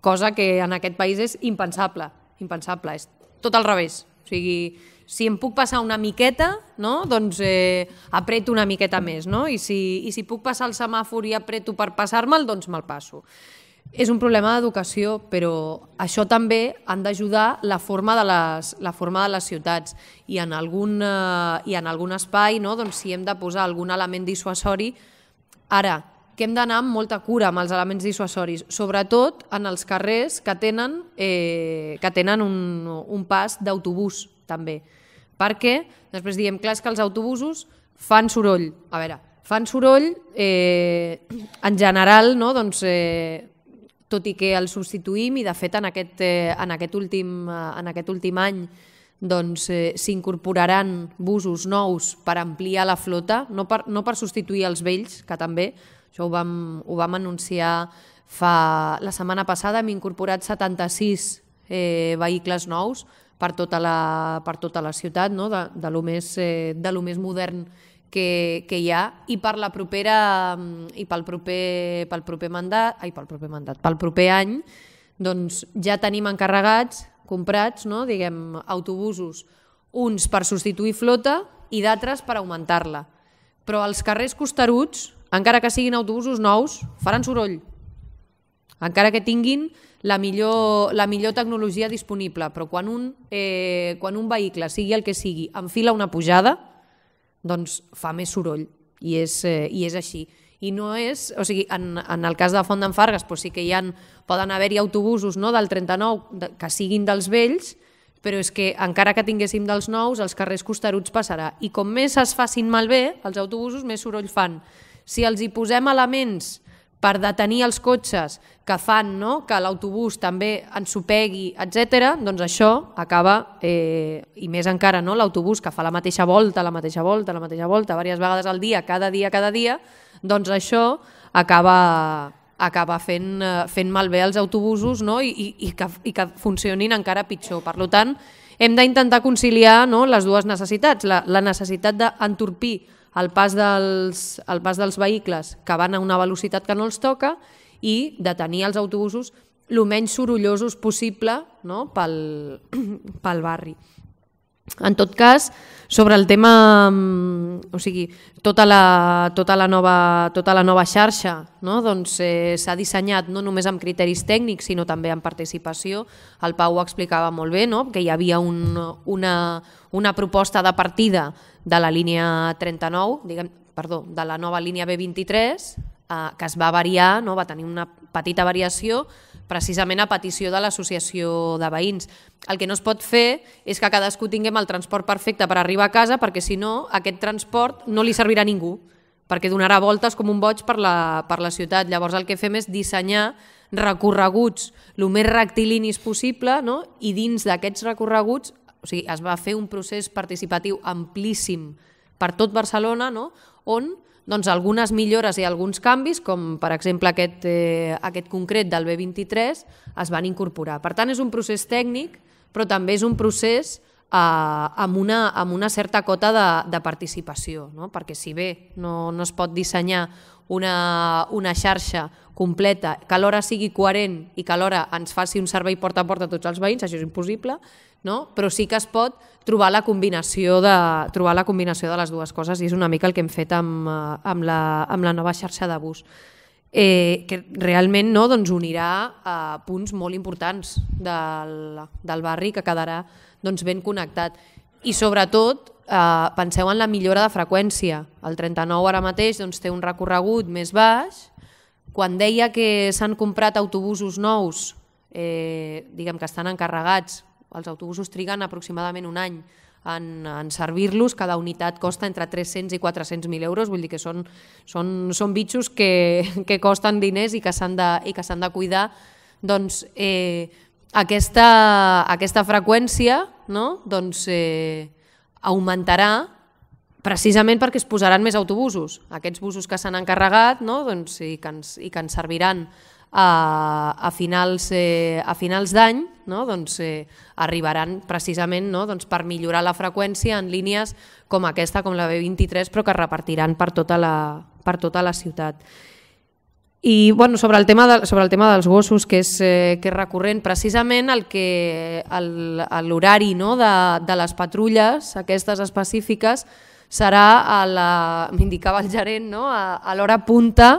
cosa que en aquest país és impensable, impensable, és tot al revés. O sigui, si em puc passar una miqueta, no? doncs eh, apreto una miqueta més, no? I si, i si puc passar el semàfor i apreto per passar-me'l, doncs me'l passo. És un problema d'educació, però això també han d'ajudar la, forma de les, la forma de les ciutats i en algun, eh, i en algun espai, no? doncs si hem de posar algun element dissuasori, ara, que hem d'anar amb molta cura amb els elements dissuasoris, sobretot en els carrers que tenen, eh, que tenen un, un pas d'autobús, també. Perquè, després diem, clar, que els autobusos fan soroll. A veure, fan soroll, eh, en general, no? doncs, eh, tot i que el substituïm i de fet en aquest, eh, en aquest, últim, eh, en aquest últim any doncs, eh, s'incorporaran busos nous per ampliar la flota, no per, no per substituir els vells, que també, això ho vam, ho vam anunciar fa, la setmana passada, hem incorporat 76 eh, vehicles nous per tota la, per tota la ciutat, no? de, de, lo més, eh, de lo més modern que, que hi ha i per la propera mm, i pel proper, pel proper mandat, ai, pel proper mandat, pel proper any, doncs ja tenim encarregats, comprats, no? diguem, autobusos, uns per substituir flota i d'altres per augmentar-la. Però els carrers costeruts, encara que siguin autobusos nous, faran soroll. Encara que tinguin la millor, la millor tecnologia disponible, però quan un, eh, quan un vehicle, sigui el que sigui, enfila una pujada, doncs fa més soroll i és, eh, i és així. I no és, o sigui, en, en el cas de Font d'en Fargues doncs sí que hi ha, poden haver-hi autobusos no, del 39 de, que siguin dels vells, però és que encara que tinguéssim dels nous, els carrers costeruts passarà. I com més es facin malbé, els autobusos més soroll fan. Si els hi posem elements per detenir els cotxes que fan no? que l'autobús també ensopegui, etc., doncs això acaba, eh, i més encara no? l'autobús que fa la mateixa volta, la mateixa volta, la mateixa volta, diverses vegades al dia, cada dia, cada dia, doncs això acaba, acaba fent, eh, fent malbé els autobusos no? I, i, i, que, i que funcionin encara pitjor. Per tant, hem d'intentar conciliar no? les dues necessitats, la, la necessitat d'entorpir el pas, dels, el pas dels vehicles que van a una velocitat que no els toca i de tenir els autobusos el menys sorollosos possible no? pel, pel barri. En tot cas, sobre el tema, mm, o sigui, tota la, tota la, nova, tota la nova xarxa no? doncs, eh, dissenyat no només amb criteris tècnics, sinó també amb participació. El Pau ho explicava molt bé, no? que hi havia un, una, una proposta de partida de la línia 39, diguem, perdó, de la nova línia B23, eh, que es va variar, no? va tenir una petita variació, precisament a petició de l'associació de veïns. El que no es pot fer és que cadascú tinguem el transport perfecte per arribar a casa perquè si no aquest transport no li servirà a ningú perquè donarà voltes com un boig per la, per la ciutat. Llavors el que fem és dissenyar recorreguts el més rectilinis possible no? i dins d'aquests recorreguts o sigui, es va fer un procés participatiu amplíssim per tot Barcelona no? on doncs, algunes millores i alguns canvis, com per exemple aquest, eh, aquest concret del B23, es van incorporar. Per tant, és un procés tècnic, però també és un procés eh, amb, una, amb una certa cota de, de participació, no? perquè si bé no, no es pot dissenyar una, una xarxa completa que alhora sigui coherent i que alhora ens faci un servei porta a porta a tots els veïns, això és impossible, no? però sí que es pot trobar la combinació de, trobar la combinació de les dues coses i és una mica el que hem fet amb, eh, amb, la, amb la nova xarxa de bus. Eh, que realment no, doncs unirà a punts molt importants del, del barri que quedarà doncs, ben connectat. I sobretot eh, penseu en la millora de freqüència. El 39 ara mateix doncs, té un recorregut més baix. Quan deia que s'han comprat autobusos nous eh, diguem que estan encarregats els autobusos triguen aproximadament un any en, en servir-los, cada unitat costa entre 300 i 400.000 euros, vull dir que són, són, són bitxos que, que costen diners i que s'han de, i que de cuidar. Doncs eh, aquesta, aquesta freqüència no? doncs, eh, augmentarà precisament perquè es posaran més autobusos. Aquests busos que s'han encarregat no? doncs, i, que ens, i que ens serviran a, a finals, eh, a finals d'any no? doncs, eh, arribaran precisament no? doncs, per millorar la freqüència en línies com aquesta, com la B23, però que repartiran per tota la, per tota la ciutat. I bueno, sobre, el tema de, sobre el tema dels gossos, que és, eh, que és recurrent, precisament el que l'horari no, de, de les patrulles, aquestes específiques, serà, m'indicava el gerent, no, a, a l'hora punta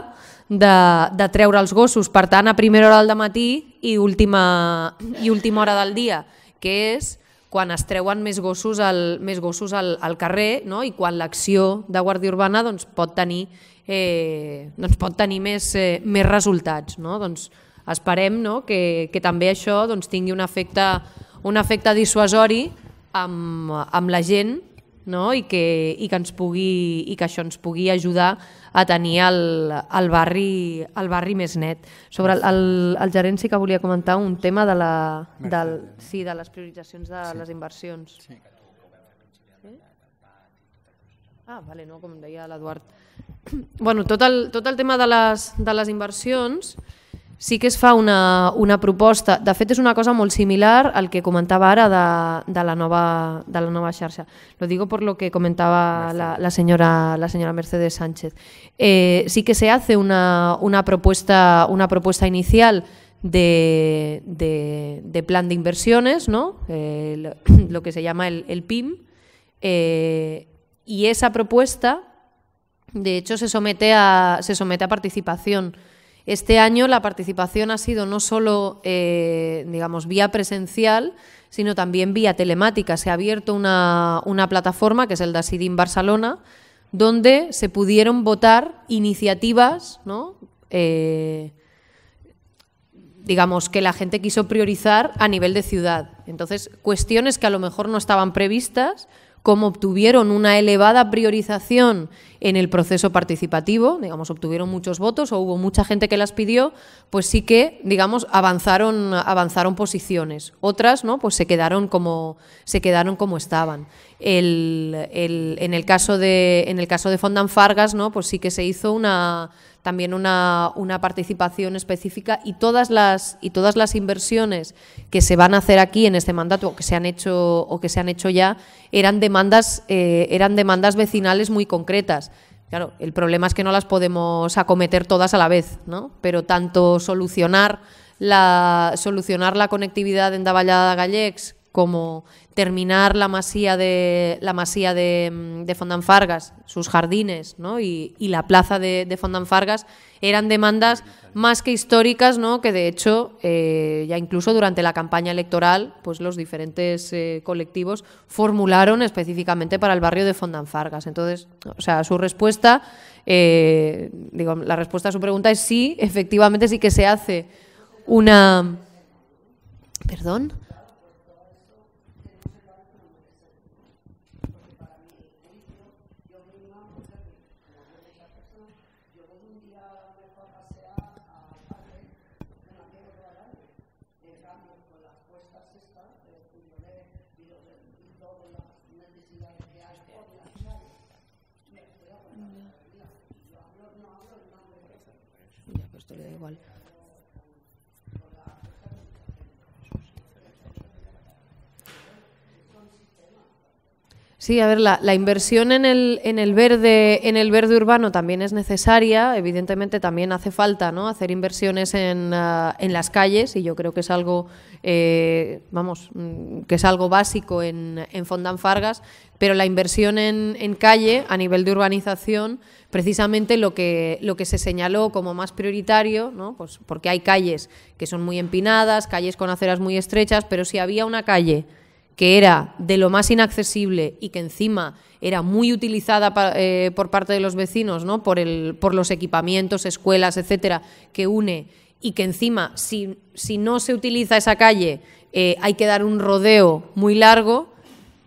de, de treure els gossos. Per tant, a primera hora del matí i última, i última hora del dia, que és quan es treuen més gossos al, més gossos al, al carrer no? i quan l'acció de Guàrdia Urbana doncs, pot tenir eh, doncs pot tenir més, eh, més resultats. No? Doncs esperem no? que, que també això doncs, tingui un efecte, un efecte dissuasori amb, amb la gent no? I, que, i, que ens pugui, i que això ens pugui ajudar a tenir el, el, barri, el barri més net. Sobre el, el, el gerent sí que volia comentar un tema de, la, del, sí, de les prioritzacions de sí. les inversions. Sí. Ah, vale, no, com deia l'Eduard. Bueno, tot el, tot el tema de les, de les inversions sí que es fa una, una proposta, de fet és una cosa molt similar al que comentava ara de, de, la, nova, de la nova xarxa. Lo digo por lo que comentaba la, la, señora, la señora Mercedes Sánchez. Eh, sí que se hace una, una, propuesta, una propuesta inicial de, de, de plan de inversiones, ¿no? Eh, lo que se llama el, el PIM, eh, y esa propuesta de hecho, se somete a, se somete a participación. Este año la participación ha sido no solo, eh, digamos, vía presencial, sino también vía telemática. Se ha abierto una, plataforma, que es el DASIDIN Barcelona, donde se pudieron votar iniciativas. Eh, digamos, que la gente quiso priorizar a nivel de ciudad. Entonces, cuestiones que a lo mejor no estaban previstas, como obtuvieron una elevada priorización en el proceso participativo, digamos, obtuvieron muchos votos o hubo mucha gente que las pidió, pues sí que, digamos, avanzaron, avanzaron posiciones. Otras, ¿no? Pues se quedaron como, se quedaron como estaban. El, el, en, el caso de, en el caso de Fondan Fargas, ¿no? Pues sí que se hizo una también una, una, participación específica y todas, las, y todas las inversiones que se van a hacer aquí en este mandato o que se han hecho, o que se han hecho ya eran demandas, eh, eran demandas vecinales muy concretas. Claro, el problema es que no las podemos acometer todas a la vez, ¿no? pero tanto solucionar la, solucionar la conectividad en Davallada Gallecs como terminar la masía de, la masía de, mm, de Fondanfargas, sus jardines ¿no? y, y, la plaza de, de Fondanfargas, eran demandas más que históricas, ¿no? que de hecho eh, ya incluso durante la campaña electoral pues los diferentes eh, colectivos formularon específicamente para el barrio de Fondanfargas. Entonces, o sea, su respuesta, eh, digo, la respuesta a su pregunta es sí, efectivamente sí que se hace una... ¿Perdón? Sí, a ver, la, inversión en el, en, el verde, en el verde urbano también es necesaria. Evidentemente también hace falta ¿no? hacer inversiones en, ah, en, las calles y yo creo que es algo, eh, vamos, mm, que es algo básico en, en Fondan Fargas, pero la inversión en, en, calle a nivel de urbanización, precisamente lo que, lo que se señaló como más prioritario, ¿no? pues porque hay calles que son muy empinadas, calles con aceras muy estrechas, pero si había una calle que era de lo más inaccesible y que encima era muy utilizada eh, por parte de los vecinos, ¿no? por, el, por los equipamientos, escuelas, etcétera, que une y que encima, si, si no se utiliza esa calle, eh, hay que dar un rodeo muy largo,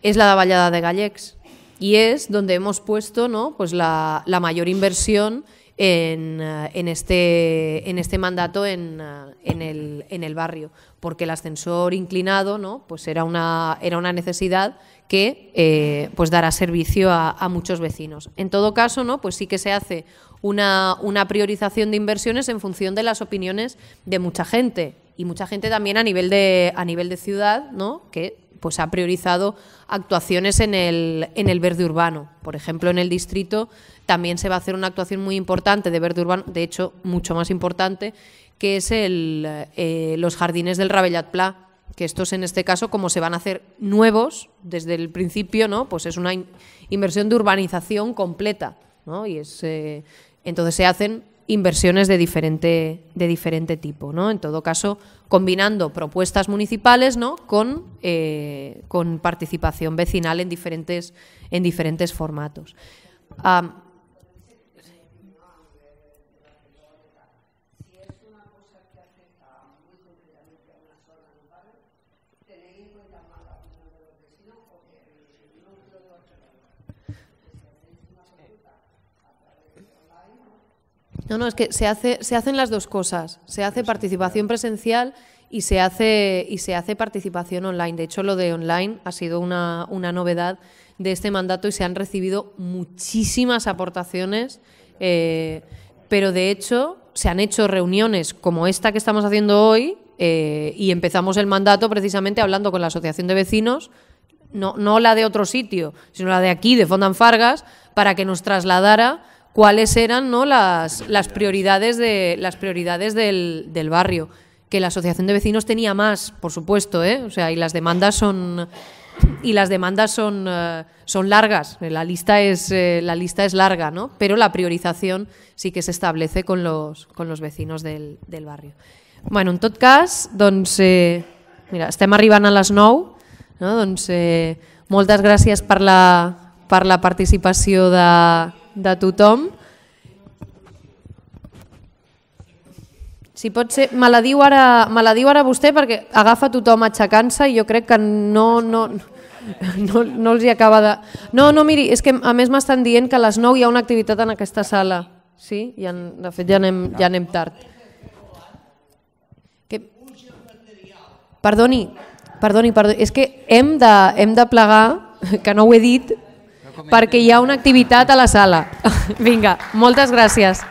es la de Vallada de Gallecs. Y es donde hemos puesto ¿no? pues la, la mayor inversión en, eh, en, este, en este mandato en, eh, en, el, en el barrio, porque el ascensor inclinado ¿no? pues era, una, era una necesidad que eh, pues dará servicio a, a, muchos vecinos. En todo caso, ¿no? pues sí que se hace una, una priorización de inversiones en función de las opiniones de mucha gente y mucha gente también a nivel de, a nivel de ciudad, ¿no? que pues ha priorizado actuaciones en el, en el verde urbano. Por ejemplo, en el distrito también se va a hacer una actuación muy importante de verde urbano, de hecho, mucho más importante, que es el, eh, los jardines del Rabellat Pla, que estos en este caso, como se van a hacer nuevos desde el principio, ¿no? pues es una in inversión de urbanización completa. ¿no? Y es, eh, entonces se hacen inversiones de diferente, de diferente tipo. ¿no? En todo caso, combinando propuestas municipales ¿no? con, eh, con participación vecinal en diferentes, en diferentes formatos. No, no, es que se, hace, se hacen las dos cosas. Se hace participación presencial y se hace, y se hace participación online. De hecho, lo de online ha sido una, una novedad de este mandato y se han recibido muchísimas aportaciones, eh, pero de hecho se han hecho reuniones como esta que estamos haciendo hoy eh, y empezamos el mandato precisamente hablando con la Asociación de Vecinos, no, no la de otro sitio, sino la de aquí, de Fondan Fargas, para que nos trasladara cuáles eran ¿no? las, las prioridades, de, las prioridades del, del, barrio. Que la asociación de vecinos tenía más, por supuesto, ¿eh? o sea, y las demandas son y las demandas son, uh, son largas. La lista es eh, la lista es larga, ¿no? Pero la priorización sí que se establece con los, con los vecinos del, del barrio. Bueno, en tot cas, doncs, eh, mira, estem arribant a les 9, no? doncs, eh, moltes gràcies per la, per la participació de, de tothom. Si pot ser, me la diu ara, me la diu ara vostè perquè agafa tothom aixecant-se i jo crec que no, no, no, no els hi acaba de... No, no, miri, és que a més m'estan dient que a les 9 hi ha una activitat en aquesta sala. Sí? I en, de fet ja anem, ja anem tard. Que... Perdoni, perdoni, perdoni, és que hem de, hem de plegar, que no ho he dit, perquè hi ha una activitat a la sala. Vinga, moltes gràcies.